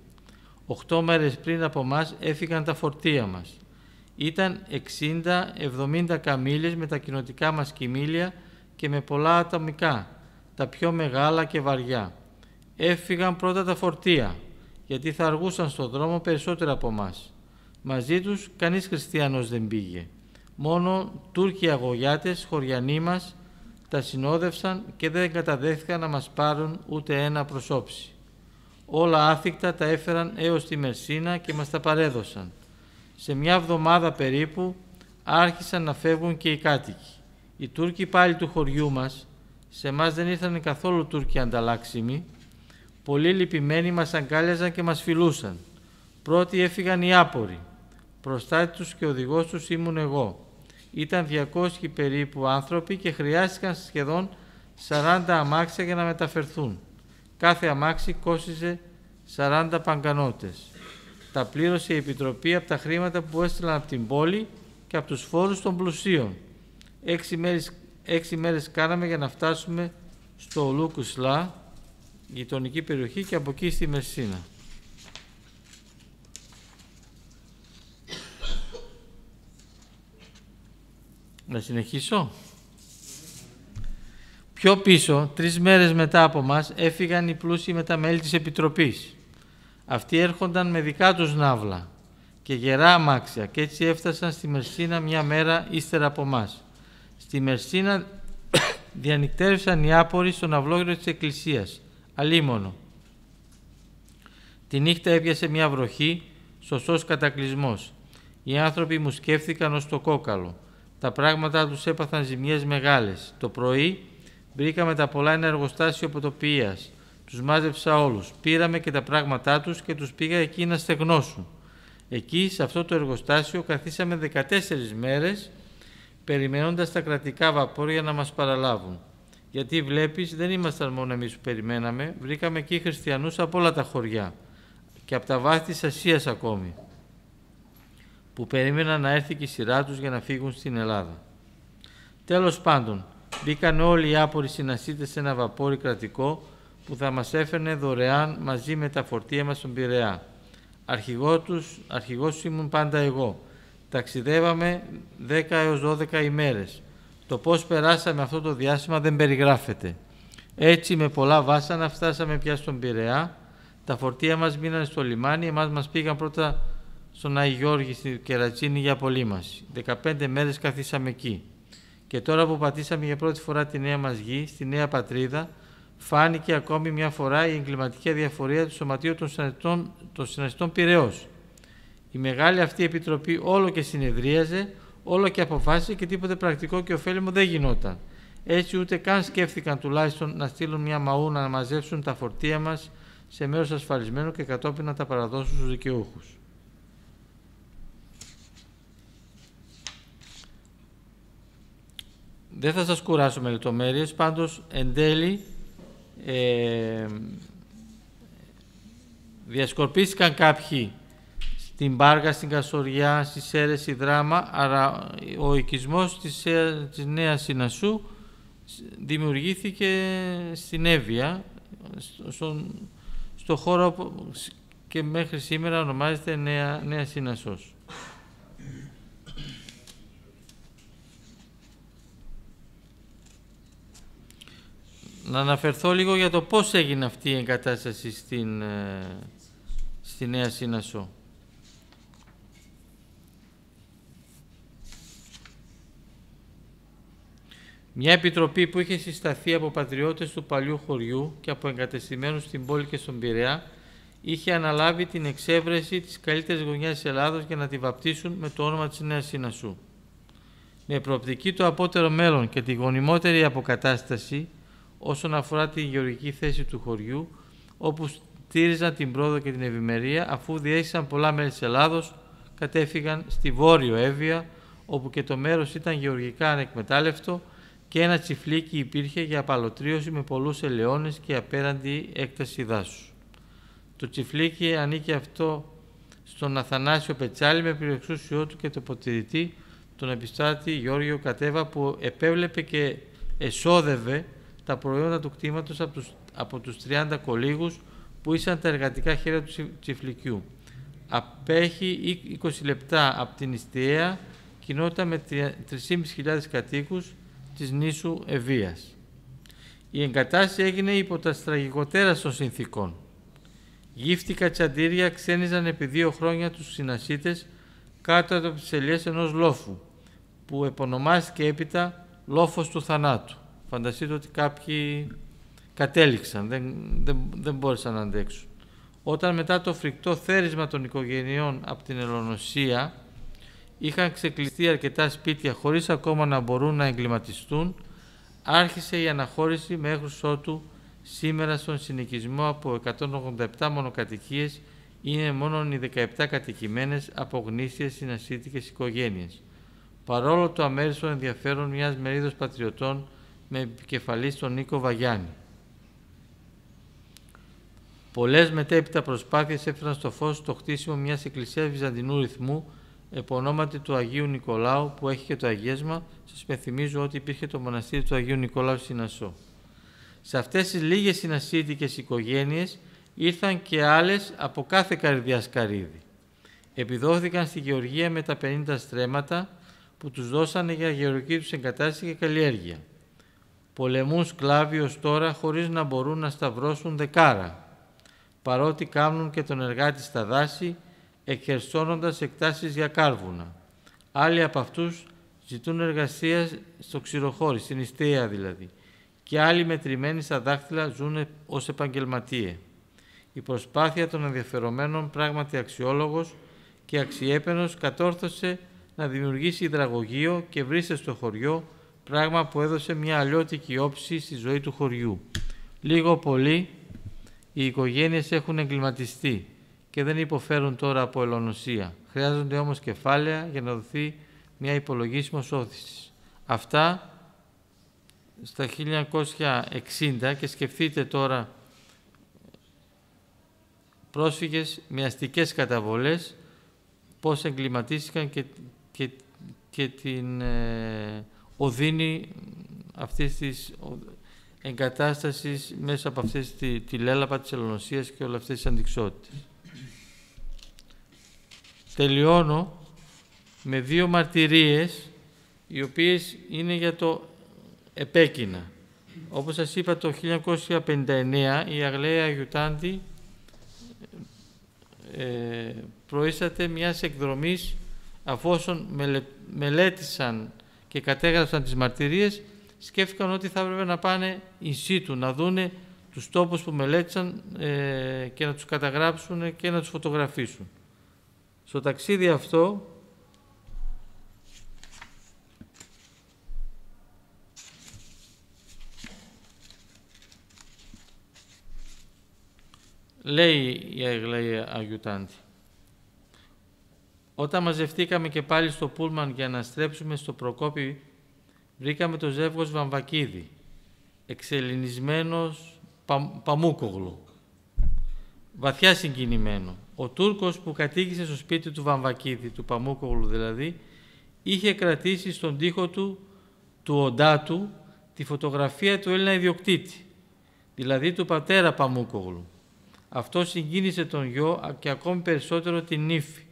Οχτώ μέρες πριν από μας έφυγαν τα φορτία μας. Ήταν 60-70 καμήλες με τα κοινοτικά μας κοιμήλια και με πολλά ατομικά, τα πιο μεγάλα και βαριά. Έφυγαν πρώτα τα φορτία, γιατί θα αργούσαν στον δρόμο περισσότερα από μας. Μαζί τους κανείς χριστιανός δεν πήγε. Μόνο Τούρκοι αγωγιάτες, χωριανοί μας, τα συνόδευσαν και δεν καταδέχθηκαν να μας πάρουν ούτε ένα προσώψη. Όλα άθικτα τα έφεραν έως τη Μερσίνα και μας τα παρέδωσαν. Σε μια εβδομάδα περίπου άρχισαν να φεύγουν και οι κάτοικοι. Οι Τούρκοι πάλι του χωριού μας, σε εμά δεν ήρθαν καθόλου Τούρκοι ανταλλάξιμοι, πολλοί λυπημένοι μας αγκάλιαζαν και μας φιλούσαν. Πρώτοι έφυγαν οι Άποροι. Προστάτης τους και οδηγός τους ήμουν εγώ. Ήταν 200 περίπου άνθρωποι και χρειάστηκαν σχεδόν 40 αμάξια για να μεταφερθούν. Κάθε αμάξι κόστιζε 40 παγκανότες. Τα πλήρωσε η Επιτροπή από τα χρήματα που έστειλαν από την πόλη και από τους φόρους των πλουσίων. Έξι μέρες, έξι μέρες κάναμε για να φτάσουμε στο Λούκουσλά, γειτονική περιοχή και από εκεί στη Μεσίνα. Να συνεχίσω. Πιο πίσω, τρεις μέρες μετά από μας, έφυγαν οι πλούσιοι με τα μέλη της Επιτροπής. Αυτοί έρχονταν με δικά τους ναύλα και γερά αμάξια και έτσι έφτασαν στη Μερσίνα μια μέρα ύστερα από μας. Στη Μερσίνα διανυκτέρευσαν οι άποροι στον αυλόγυρο της Εκκλησίας, αλίμονο. Τη νύχτα έπιασε μια βροχή, σωστός κατακλυσμός. Οι άνθρωποι μου σκέφτηκαν ως το κόκαλο. Τα πράγματα τους έπαθαν ζημιές μεγάλες. Το πρωί βρήκαμε τα πολλά ένα εργοστάσιο ποτοποιίας. Τους μάζεψα όλους. Πήραμε και τα πράγματά τους και τους πήγα εκεί να στεγνώσουν. Εκεί, σε αυτό το εργοστάσιο, καθίσαμε 14 μέρες περιμένοντας τα κρατικά βαπόρια να μας παραλάβουν. Γιατί βλέπεις, δεν ήμασταν μόνο εμείς που περιμέναμε, βρήκαμε εκεί χριστιανούς από όλα τα χωριά και από τα βάθη της Ασίας ακόμη, που περίμεναν να έρθει και η σειρά τους για να φύγουν στην Ελλάδα. Τέλος πάντων, μπήκαν όλοι οι άποροι συνασίτες σε ένα βαπόρι κρατικό που θα μας έφερνε δωρεάν μαζί με τα φορτία μας στον Πειραιά. Αρχηγό τους, αρχηγός ήμουν πάντα εγώ ταξιδεύαμε 10 έως 12 ημέρες. Το πώς περάσαμε αυτό το διάστημα δεν περιγράφεται. Έτσι με πολλά βάσανα φτάσαμε πια στον Πειραιά. Τα φορτία μας μείνανε στο λιμάνι, εμάς μας πήγαν πρώτα στον Άι Γιώργη στη Κερατσίνη για απολύμαση. 15 μέρες καθίσαμε εκεί. Και τώρα που πατήσαμε για πρώτη φορά τη νέα μας γη, στη νέα πατρίδα, φάνηκε ακόμη μια φορά η εγκληματική αδιαφορία του Σωματείου των Συναστών, των Συναστών Πειραιός η μεγάλη αυτή επιτροπή όλο και συνεδρίαζε, όλο και αποφάσισε και τίποτε πρακτικό και ωφέλιμο δεν γινόταν. Έτσι ούτε καν σκέφτηκαν τουλάχιστον να στείλουν μια μαούνα να μαζέψουν τα φορτία μας σε μέρος ασφαλισμένο και κατόπιν να τα παραδώσουν στους δικαιούχους. Δεν θα σας κουράσω με λεπτομέρειες, πάντως εν τέλει ε, διασκορπίστηκαν κάποιοι στην Πάργα, στην Κασοριά, στη Σέρεση, Δράμα, αλλά ο οικισμός της, της Νέας Συνασού δημιουργήθηκε στην Εύβοια, στο, στο χώρο και μέχρι σήμερα ονομάζεται Νέα, Νέας Συνασός. Να αναφερθώ λίγο για το πώς έγινε αυτή η εγκατάσταση στην, ε, στη Νέα Σύνασο. Μια επιτροπή που είχε συσταθεί από πατριώτες του παλιού χωριού και από εγκατεστημένους στην πόλη και στον Πειραιά είχε αναλάβει την εξέβρεση της καλύτερης γωνιάς της Ελλάδος για να τη βαπτίσουν με το όνομα της Νέας Σύνασου. Με προοπτική το απότερο μέλλον και τη γονιμότερη αποκατάσταση όσον αφορά τη γεωργική θέση του χωριού, όπου στήριζαν την πρόοδο και την ευημερία, αφού διέστησαν πολλά μέρη της Ελλάδος, κατέφυγαν στη Βόρειο Εύβοια, όπου και το μέρος ήταν γεωργικά ανεκμετάλλευτο και ένα τσιφλίκι υπήρχε για απαλωτρίωση με πολλούς ελαιώνες και απέραντη έκταση δάσους. Το τσιφλίκι ανήκει αυτό στον Αθανάσιο Πετσάλη με πυρεξούσιό του και το ποτηρητή τον επιστάτη Γιώργιο Κατέβα που επέβλεπε και εσόδευε τα προϊόντα του κτήματος από τους, από τους 30 κολίγους που ήσαν τα εργατικά χέρια του τσιφλικιού. Απέχει 20 λεπτά από την Ιστιαία κοινότητα με 3.500 κατοίκους της νήσου Ευβίας. Η εγκατάσταση έγινε υπό τα στραγικότερα των συνθήκων. Γύφτικα τσαντήρια ξένιζαν επί δύο χρόνια τους συνασίτες κάτω από τις ελιές ενός λόφου, που επωνομάστηκε έπειτα λόφος του θανάτου. Φανταστείτε ότι κάποιοι κατέληξαν, δεν, δεν, δεν μπόρεσαν να αντέξουν. Όταν μετά το φρικτό θέρισμα των οικογενειών από την Ελλονοσία είχαν ξεκλειστεί αρκετά σπίτια χωρίς ακόμα να μπορούν να εγκληματιστούν, άρχισε η αναχώρηση μέχρι ότου σήμερα στον συνοικισμό από 187 μονοκατοικίες είναι μόνο οι 17 κατοικημένες από γνήσιες συνασύτικες οικογένειες. Παρόλο το αμέριστο ενδιαφέρον μιας μερίδος πατριωτών με επικεφαλής στον Νίκο Βαγιάννη. Πολλές μετέπειτα προσπάθειες έφεραν στο φως το χτίσιμο μιας εκκλησίας βυζαντινού ρυθμού επωνόματι του Αγίου Νικολάου που έχει και το αγιέσμα. Σας πενθυμίζω ότι υπήρχε το μοναστήρι του Αγίου Νικολάου στην Ασσό. Σε αυτές τις λίγες συνασύτικες οικογένειες ήρθαν και άλλες από κάθε καρδιά σκαρίδι. Επιδόθηκαν στη Γεωργία με τα 50 στρέμματα που τους δώσανε για γεωργική τους εγκατάσταση και καλλιέργεια. Πολεμούν σκλάβοι ως τώρα χωρίς να μπορούν να σταυρώσουν δεκάρα, παρότι κάνουν και τον εργάτη στα δάση, εκχερσώνοντας εκτάσεις για κάρβουνα. Άλλοι από αυτούς ζητούν εργασία στο ξηροχώρι, στην Ιστία δηλαδή, και άλλοι μετρημένοι στα δάχτυλα ζουν ως επαγγελματίες. Η προσπάθεια των ενδιαφερομένων πράγματι αξιόλογος και αξιέπαινος κατόρθωσε να δημιουργήσει υδραγωγείο και βρίσκεται στο χωριό, πράγμα που έδωσε μια αλλιώτικη όψη στη ζωή του χωριού. Λίγο πολύ οι οικογένειες έχουν εγκληματιστεί και δεν υποφέρουν τώρα από ελονοσία. Χρειάζονται όμως κεφάλαια για να δοθεί μια υπολογίσιμος όθησης. Αυτά στα 1960 και σκεφτείτε τώρα πρόσφυγες με αστικές καταβολές πώς εγκληματίστηκαν και, και, και την ε, οδύνη αυτής της εγκατάστασης μέσα από αυτές τη, τη λέλαπα της ελονοσίας και όλα αυτές τις αντικσότητες. Τελειώνω με δύο μαρτυρίες οι οποίες είναι για το επέκεινα. Όπως σας είπα το 1959 η Αγλαία Αγιουτάντη ε, προείσταται μιας εκδρομής αφού όσων μελέτησαν και κατέγραψαν τις μαρτυρίες σκέφτηκαν ότι θα έπρεπε να πάνε in situ, να δούνε τους τόπους που μελέτησαν ε, και να τους καταγράψουν και να τους φωτογραφίσουν. Στο ταξίδι αυτό λέει η Αγλαία Αγιουτάντη. Όταν μαζευτήκαμε και πάλι στο Πούλμαν για να στρέψουμε στο Προκόπη, βρήκαμε το ζεύγος Βαμβακίδη, εξελινισμένος πα, Παμούκογλου, βαθιά συγκινημένο. Ο Τούρκος που κατοίκησε στο σπίτι του Βαμβακίδη, του Παμούκογλου δηλαδή, είχε κρατήσει στον τοίχο του, του οντάτου, τη φωτογραφία του Έλληνα ιδιοκτήτη, δηλαδή του πατέρα Παμούκογλου. Αυτό συγκίνησε τον γιο και ακόμη περισσότερο την νύφη,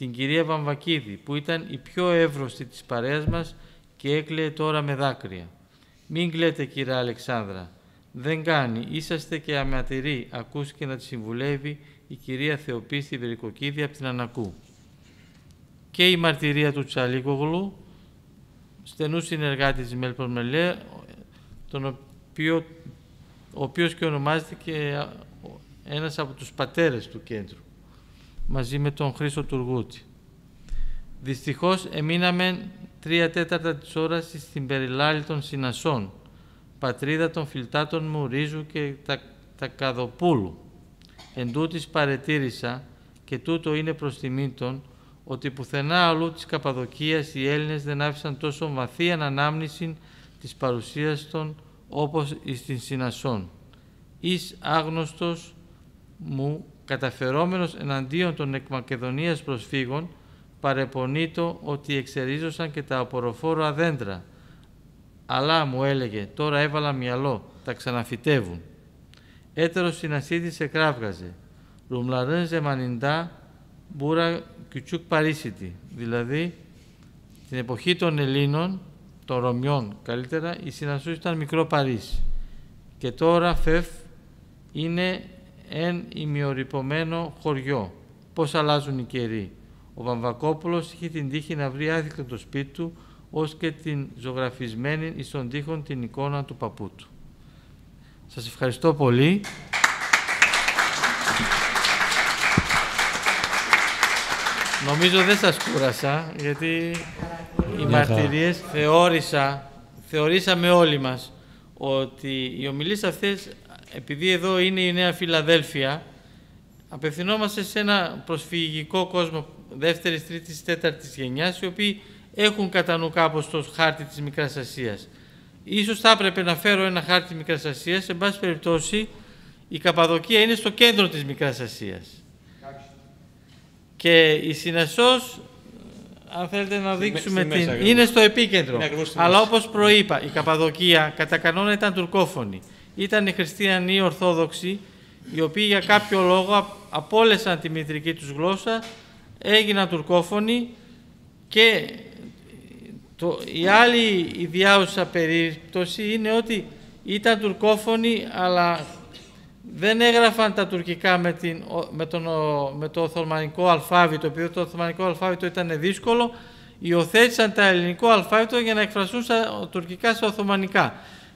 την κυρία Βαμβακίδη, που ήταν η πιο εύρωστη της παρέας μας και έκλαιε τώρα με δάκρυα. «Μην κλαίτε, κυρία Αλεξάνδρα. Δεν κάνει. Είσαστε και αματηροί. Ακούστηκε να τη συμβουλεύει η κυρία Θεοπίστη Βερικοκίδη από την Ανακού. Και η μαρτυρία του Τσαλίκογλου, στενούς συνεργάτη της Μέλπορ Μελέ, τον οποίο, ο οποίος και ονομάζεται και ένας από τους πατέρες του κέντρου, μαζί με τον Χρήστο Τουργούτη. Δυστυχώς εμείναμε τρία τέταρτα της ώρας στην περιλάλη των Συνασών, πατρίδα των φιλτάτων μου Ρίζου και τα, τα Καδοπούλου. Εν τούτης παρετήρησα και τούτο είναι προς τιμήτων ότι πουθενά αλλού της Καπαδοκίας οι Έλληνες δεν άφησαν τόσο βαθύ ανάμνηση της παρουσίας των όπως εις την Συνασών. Εις άγνωστος μου καταφερόμενος εναντίον των εκ Μακεδονίας προσφύγων παρεπονείτο ότι εξερίζωσαν και τα αποροφόρα δέντρα. Αλλά μου έλεγε, τώρα έβαλα μυαλό, τα ξαναφυτεύουν. Έτερος συνασίτης εκράβγαζε. Ρουμλαρέν ζεμανιντά μπούρα κιουτσούκ παρίσιτη. Δηλαδή, την εποχή των Ελλήνων, των Ρωμιών καλύτερα, η Συνασούς ήταν μικρό Παρίσι. Και τώρα φεφ είναι εν ημιορυπωμένο χωριό. Πώς αλλάζουν οι καιροί. Ο Βαμβακόπουλος είχε την τύχη να βρει άδικο το σπίτι του, ως και την ζωγραφισμένη εις τον τοίχον την εικόνα του παππού του. Σας ευχαριστώ πολύ. Νομίζω δεν σας κούρασα, γιατί οι μαρτυρίες θεώρησα, θεωρήσαμε όλοι μας ότι οι ομιλίες αυτές, επειδή εδώ είναι η Νέα Φιλαδέλφια, απευθυνόμαστε σε ένα προσφυγικό κόσμο δεύτερης, τρίτης, τέταρτης γενιάς, οι οποίοι έχουν κατά νου κάπως το χάρτη της Μικράς Ασίας. Ίσως θα έπρεπε να φέρω ένα χάρτη της Μικράς Ασίας, σε πάση περιπτώσει η Καπαδοκία είναι στο κέντρο της Μικράς Ασίας. Και η Συνασός, αν θέλετε να δείξουμε την... είναι στο επίκεντρο. Αλλά όπως προείπα, η Καπαδοκία κατά κανόνα ήταν τουρκόφωνη. Ήταν οι χριστιανοί Ορθόδοξοι, οι οποίοι για κάποιο λόγο απόλεσαν τη μητρική τους γλώσσα, έγιναν τουρκόφωνοι και το, η άλλη ιδιάουσα περίπτωση είναι ότι ήταν τουρκόφωνοι αλλά δεν έγραφαν τα τουρκικά με, την, με, τον, με το οθωμανικό αλφάβητο, επειδή το οθωμανικό αλφάβητο ήταν δύσκολο, υιοθέτησαν τα ελληνικό αλφάβητο για να εκφραστούν στα τουρκικά στα οθωμανικά.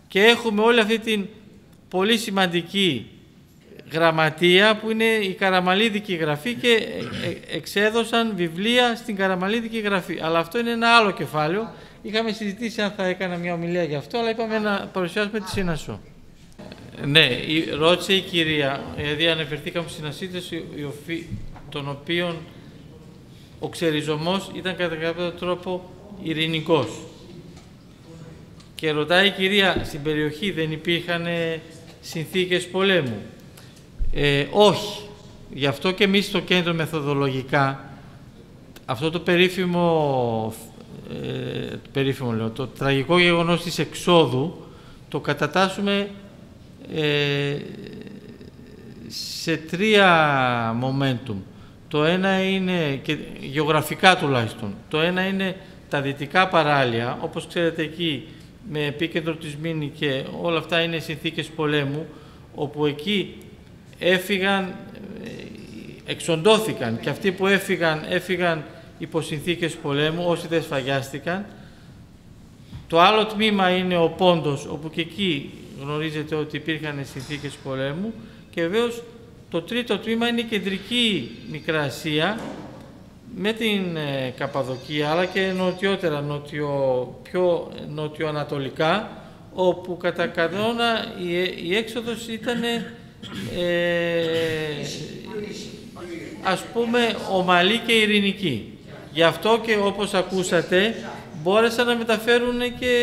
Και έχουμε όλη αυτή την πολύ σημαντική γραμματεία που είναι η Καραμαλίδικη Γραφή και ε, ε, εξέδωσαν βιβλία στην Καραμαλίδικη Γραφή. Αλλά αυτό είναι ένα άλλο κεφάλαιο. Είχαμε συζητήσει αν θα έκανα μια ομιλία γι' αυτό, αλλά είπαμε να παρουσιάσουμε τη Σύνασο. Ναι, ρώτησε η κυρία, δηλαδή αναφερθήκαμε στην ασύνδεση των οποίων ο ξεριζωμός ήταν κατά κάποιο τρόπο ειρηνικός. Και ρωτάει η κυρία, στην περιοχή δεν υπήρχαν συνθήκες πολέμου. Ε, όχι. Γι' αυτό και εμείς στο κέντρο μεθοδολογικά αυτό το περίφημο, ε, περίφημο λέω, το τραγικό γεγονός της εξόδου το κατατάσσουμε ε, σε τρία momentum. Το ένα είναι, και γεωγραφικά τουλάχιστον, το ένα είναι τα δυτικά παράλια, όπως ξέρετε εκεί με επίκεντρο της Μίνη και όλα αυτά είναι συνθήκες πολέμου, όπου εκεί έφυγαν, ε, εξοντώθηκαν και αυτοί που έφυγαν, έφυγαν υπό συνθήκες πολέμου, όσοι δεν σφαγιάστηκαν. Το άλλο τμήμα είναι ο Πόντος, όπου και εκεί γνωρίζετε ότι υπήρχαν συνθήκες πολέμου και βεβαίως το τρίτο τμήμα είναι η κεντρική Μικρά Ασία με την ε, Καπαδοκία αλλά και νοτιότερα, νοτιο, πιο νοτιοανατολικά όπου κατά κανόνα η, η έξοδος ήταν ε, ας πούμε ομαλή και ειρηνική. Γι' αυτό και όπως ακούσατε μπόρεσαν να μεταφέρουν και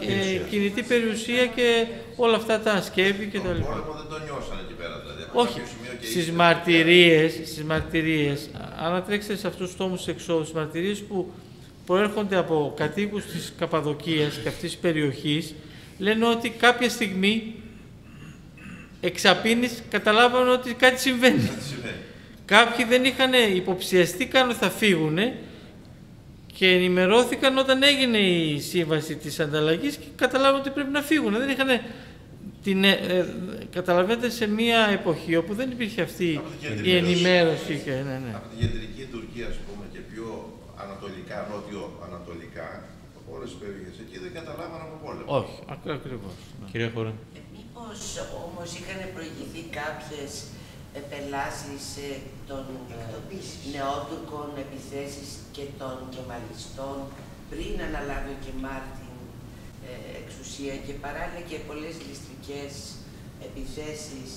ε, κινητή περιουσία και όλα αυτά τα σκεύη και τα λοιπά. δεν το νιώσαν εκεί πέρα δηλαδή. Όχι, στις μαρτυρίες, στις μαρτυρίες, αν τρέξετε σε αυτούς τους τόμους εξόδου, στις μαρτυρίες που προέρχονται από κατοίκους της Καπαδοκίας και αυτής της περιοχής, λένε ότι κάποια στιγμή εξαπίνης καταλάβανε ότι κάτι συμβαίνει. Κάποιοι δεν είχαν υποψιαστεί καν ότι θα φύγουν και ενημερώθηκαν όταν έγινε η σύμβαση της ανταλλαγής και καταλάβουν ότι πρέπει να φύγουν. Δεν είχαν την, ε, ε, καταλαβαίνετε σε μια εποχή όπου δεν υπήρχε αυτή η ενημέρωση. Και, ναι, ναι. Από τη κεντρική Τουρκία, ας πούμε, και πιο ανατολικά, νότιο-ανατολικά, από όλες τις περιοχές εκεί δεν καταλάβαν από πόλεμο. Όχι, ακριβώς. Ναι. Κυρία Χώρα. Ε, μήπως όμως είχαν προηγηθεί κάποιες επελάσεις ε, των ε, νεότουρκων επιθέσεις και των κεμαλιστών πριν αναλάβει ο Κεμάλ την ε, εξουσία και παράλληλα και πολλές ληστρικές επιθέσεις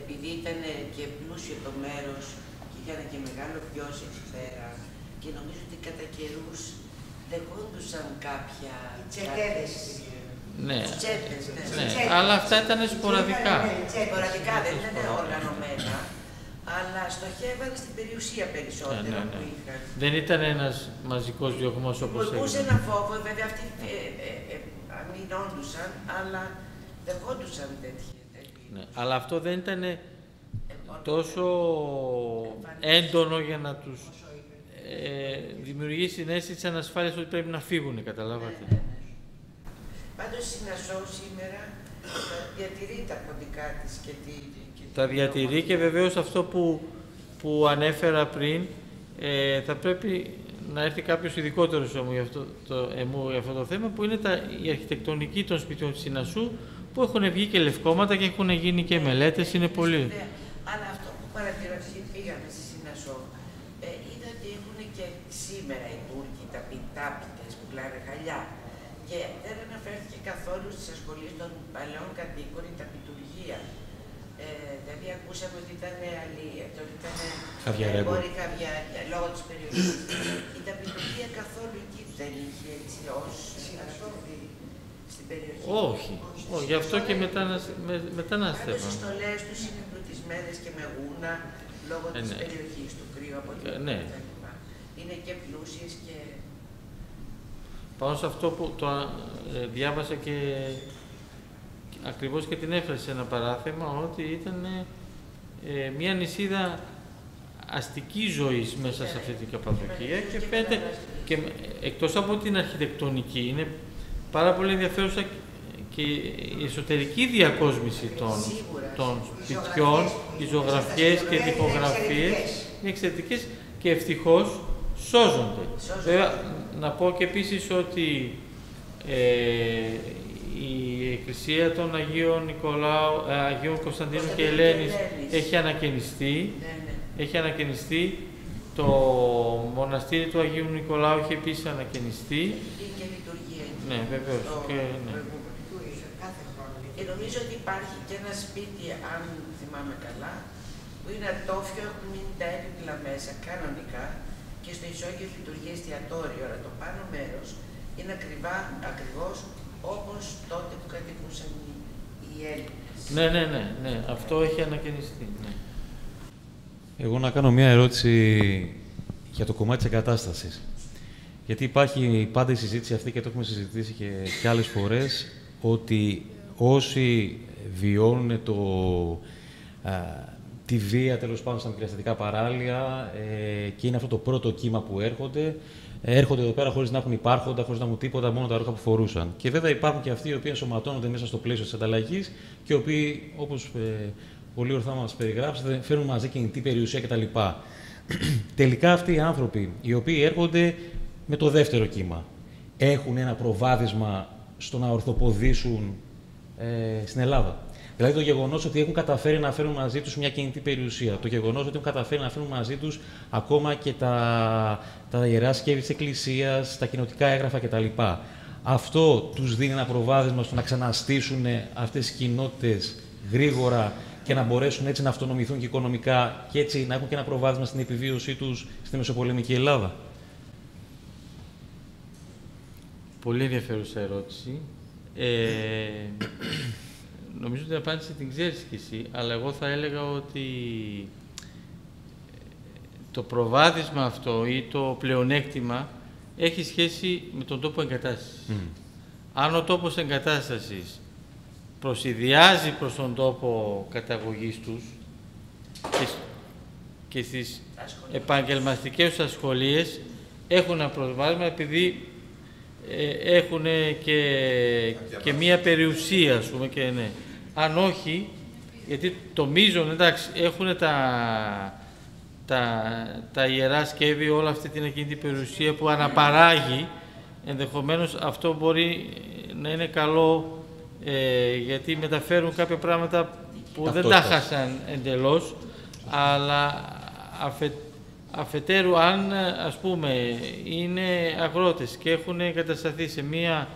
επειδή ήταν και πλούσιο το μέρος και είχαν και μεγάλο πιός εκεί πέρα και νομίζω ότι κατά καιρούς δεχόντουσαν κάποια... Τσεκέδες. Ναι. Τσέπες, ναι. ναι. Αλλά αυτά ήταν σποραδικά. Σποραδικά, δεν ήταν οργανωμένα, αλλά στοχεύαν στην περιουσία περισσότερο Ναι, ναι, ναι. που είχαν. Δεν ήταν ένας μαζικός διωγμός όπως Δημιουργούσε έγινε. ένα φόβο, βέβαια αυτοί ε, ε, ε, αμυνόντουσαν, αλλά δεχόντουσαν τέτοια. τέτοια. Ναι. Αλλά αυτό δεν ήταν Ε, τόσο έντονο για να τους ε, δημιουργήσει την αίσθηση της ανασφάλειας ότι πρέπει να φύγουν, καταλάβατε. Πάντως η Νασό σήμερα ε, διατηρεί τα κωδικά της και τη... και τη- Τα διατηρεί και βεβαίως αυτό που, που ανέφερα πριν, ε, θα πρέπει να έρθει κάποιος ειδικότερος όμως για αυτό το, εμού, για αυτό το θέμα, που είναι τα, η αρχιτεκτονική των σπιτιών της Συνασού, που έχουν βγει και λευκόματα και έχουν γίνει και μελέτες, είναι πολύ. Βέβαια, Αλλά αυτό που παρατηρώ, γιατί πήγαμε στη Συνασό, ε, είδα ότι έχουν και σήμερα οι Τούρκοι τα πιτάπιτες που πουλάνε χαλιά. Και δεν αναφέρθηκε καθόλου στις ασχολίες των παλαιών κατοίκων η ταπιτουργία. Ε, δηλαδή ακούσαμε ότι ήταν αλλή- ότι ήταν Χαβιαρέμπο. εμπόροι χαβιάρια λόγω της περιοχής. η ταπιτουργία καθόλου εκεί δεν είχε έτσι ως αναφερθεί στην περιοχή. Όχι, όχι, γι' αυτό και μετανας, με, Πάντως οι μετανάστευαν. στολές τους είναι εμπλουτισμένες και με γούνα λόγω Ε, της ναι. περιοχής του κρύου από την Ε, ναι. κτλ. Είναι και πλούσιες και... Πάνω σε αυτό που το α- ε, διάβασα και ακριβώς και την έφρασε σε ένα παράθεμα ότι ήταν ε, μια νησίδα αστικής ζωής μέσα σε αυτή την Καπαδοκία και φαίνεται και με- εκτός από την αρχιτεκτονική είναι πάρα πολύ ενδιαφέρουσα και η εσωτερική διακόσμηση των, Σίγουρα. των Οι σπιτιών, ζωγραφιές. οι ζωγραφιές και οι Είναι τυπογραφίες εξαιρετικές. είναι εξαιρετικές και ευτυχώς σώζονται. Σώζονται. Βέβαια, να πω και επίσης ότι ε, η Εκκλησία των Αγίων, Νικολάου, ε, Αγίων Κωνσταντίνου και Κωνσταντίνου και Ελένης Ελένης. έχει ανακαινιστεί. Ναι, ναι. Έχει ανακαινιστεί. Το μοναστήρι του Αγίου Νικολάου έχει επίσης ανακαινιστεί. Είναι και λειτουργία εκεί. Ναι, βεβαίως. Το Και, ναι. προηγούμενο. Του είσαι κάθε χρόνο. Και νομίζω ότι υπάρχει και ένα σπίτι, αν θυμάμαι καλά, που είναι ατόφιο, έχουν μείνει τα έπιπλα μέσα κανονικά και στο ισόγειο λειτουργεί εστιατόριο, αλλά το πάνω μέρος είναι ακριβά, ακριβώς όπως τότε που κατοικούσαν οι, οι Έλληνες. ναι, ναι, ναι, ναι. Αυτό έχει ανακαινιστεί. Ναι. Εγώ να κάνω μια ερώτηση για το κομμάτι της εγκατάστασης. Γιατί υπάρχει πάντα η συζήτηση αυτή και το έχουμε συζητήσει και, και άλλες φορές, ότι όσοι βιώνουν το, α, τη βία τέλος πάντων στα μικραστατικά παράλια ε, και είναι αυτό το πρώτο κύμα που έρχονται, έρχονται εδώ πέρα χωρίς να έχουν υπάρχοντα, χωρίς να έχουν τίποτα, μόνο τα ρούχα που φορούσαν. Και βέβαια υπάρχουν και αυτοί οι οποίοι ενσωματώνονται μέσα στο πλαίσιο της ανταλλαγής και οι οποίοι, όπως ε, πολύ ορθά μας περιγράψετε, φέρνουν μαζί κινητή περιουσία κτλ. Τελικά αυτοί οι άνθρωποι, οι οποίοι έρχονται με το δεύτερο κύμα, έχουν ένα προβάδισμα στο να ορθοποδήσουν ε, στην Ελλάδα. Δηλαδή το γεγονός ότι έχουν καταφέρει να φέρουν μαζί τους μια κινητή περιουσία. Το γεγονός ότι έχουν καταφέρει να φέρουν μαζί τους ακόμα και τα, τα ιερά σκεύη της Εκκλησίας, τα κοινοτικά έγγραφα κτλ. Αυτό τους δίνει ένα προβάδισμα στο να ξαναστήσουν αυτές τι κοινότητες γρήγορα και να μπορέσουν έτσι να αυτονομηθούν και οικονομικά και έτσι να έχουν και ένα προβάδισμα στην επιβίωσή τους στη Μεσοπολεμική Ελλάδα. Πολύ ενδιαφέρουσα ερώτηση. Ε, νομίζω ότι την απάντηση την ξέρεις κι εσύ, αλλά εγώ θα έλεγα ότι το προβάδισμα αυτό ή το πλεονέκτημα έχει σχέση με τον τόπο εγκατάστασης. Αν ο τόπος εγκατάστασης προσυδειάζει προς τον τόπο καταγωγής τους και, σ- και στις επαγγελματικές τους ασχολίες έχουν ένα προβάδισμα επειδή ε, έχουν και, και μία περιουσία, ας πούμε, και ναι. Αν όχι, γιατί το μείζον, εντάξει, έχουν τα, τα, τα ιερά σκεύη, όλη αυτή την εκείνη περιουσία που αναπαράγει, ενδεχομένως αυτό μπορεί να είναι καλό ε, γιατί μεταφέρουν κάποια πράγματα που δεν τα Ταυτότητας. χάσαν εντελώς, αλλά αφε, αφετέρου αν ας πούμε είναι αγρότες και έχουν εγκατασταθεί σε μία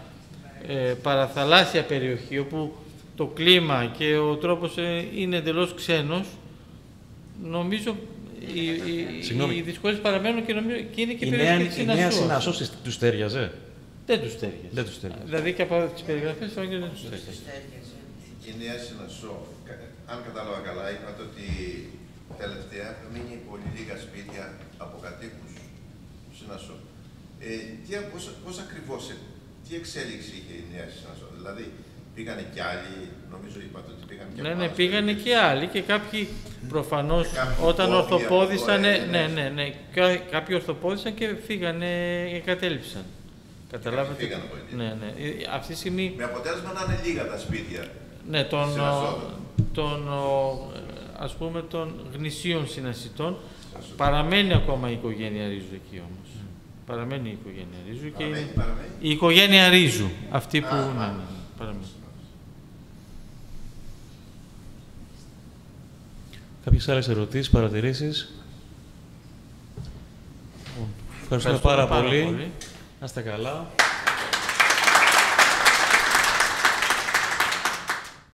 ε, παραθαλάσσια περιοχή όπου το κλίμα και ο τρόπος ε, είναι εντελώς ξένος, νομίζω οι, οι, Συγγνώμη. οι δυσκολίες παραμένουν και, νομίζω, και είναι και Η περιοχή νέα, της η νέα Συνασσού. συνασώση τους τέριαζε. Δεν τους τέριαζε. Δεν τους τέριαζε. Δηλαδή και από τις περιγραφές φαίνεται ότι δεν τους τέριαζε. Η νέα συνασό, κα- αν κατάλαβα καλά, είπατε ότι τελευταία έχουν μείνει πολύ λίγα σπίτια από κατοίκους συνασό. Ε, τι, πώς, πώς ακριβώς, ε, τι εξέλιξη είχε η νέα συνασό, δηλαδή πήγανε κι άλλοι, νομίζω είπατε ότι πήγαν κι Ναι, από ναι, άλλες πήγανε περιοχές. και άλλοι και κάποιοι προφανώς Κάποιοι όταν πόδια, ορθοπόδησαν, πόδια, ναι, ναι. ναι, ναι, κα- κάποιοι ορθοπόδησαν και φύγανε, εγκατέλειψαν. Καταλάβατε; φύγανε από εκεί. Ναι, ναι. Ε, Αυτή τη στιγμή, Με αποτέλεσμα να είναι λίγα τα σπίτια. ναι, των, Συνασσόντων. των, ο, ας πούμε, των γνησίων συνασιτών, παραμένει ακόμα η οικογένεια Ρίζου εκεί όμως. Παραμένει η οικογένεια Ρίζου και Παραμένει, είναι- παραμένει. η οικογένεια Ρίζου, αυτή που, Α, ναι, α. ναι, ναι, παραμένει. Κάποιες άλλες ερωτήσεις, παρατηρήσεις; Λοιπόν, Ευχαριστούμε, Ευχαριστούμε πάρα, πάρα πολύ. πολύ. Να είστε καλά.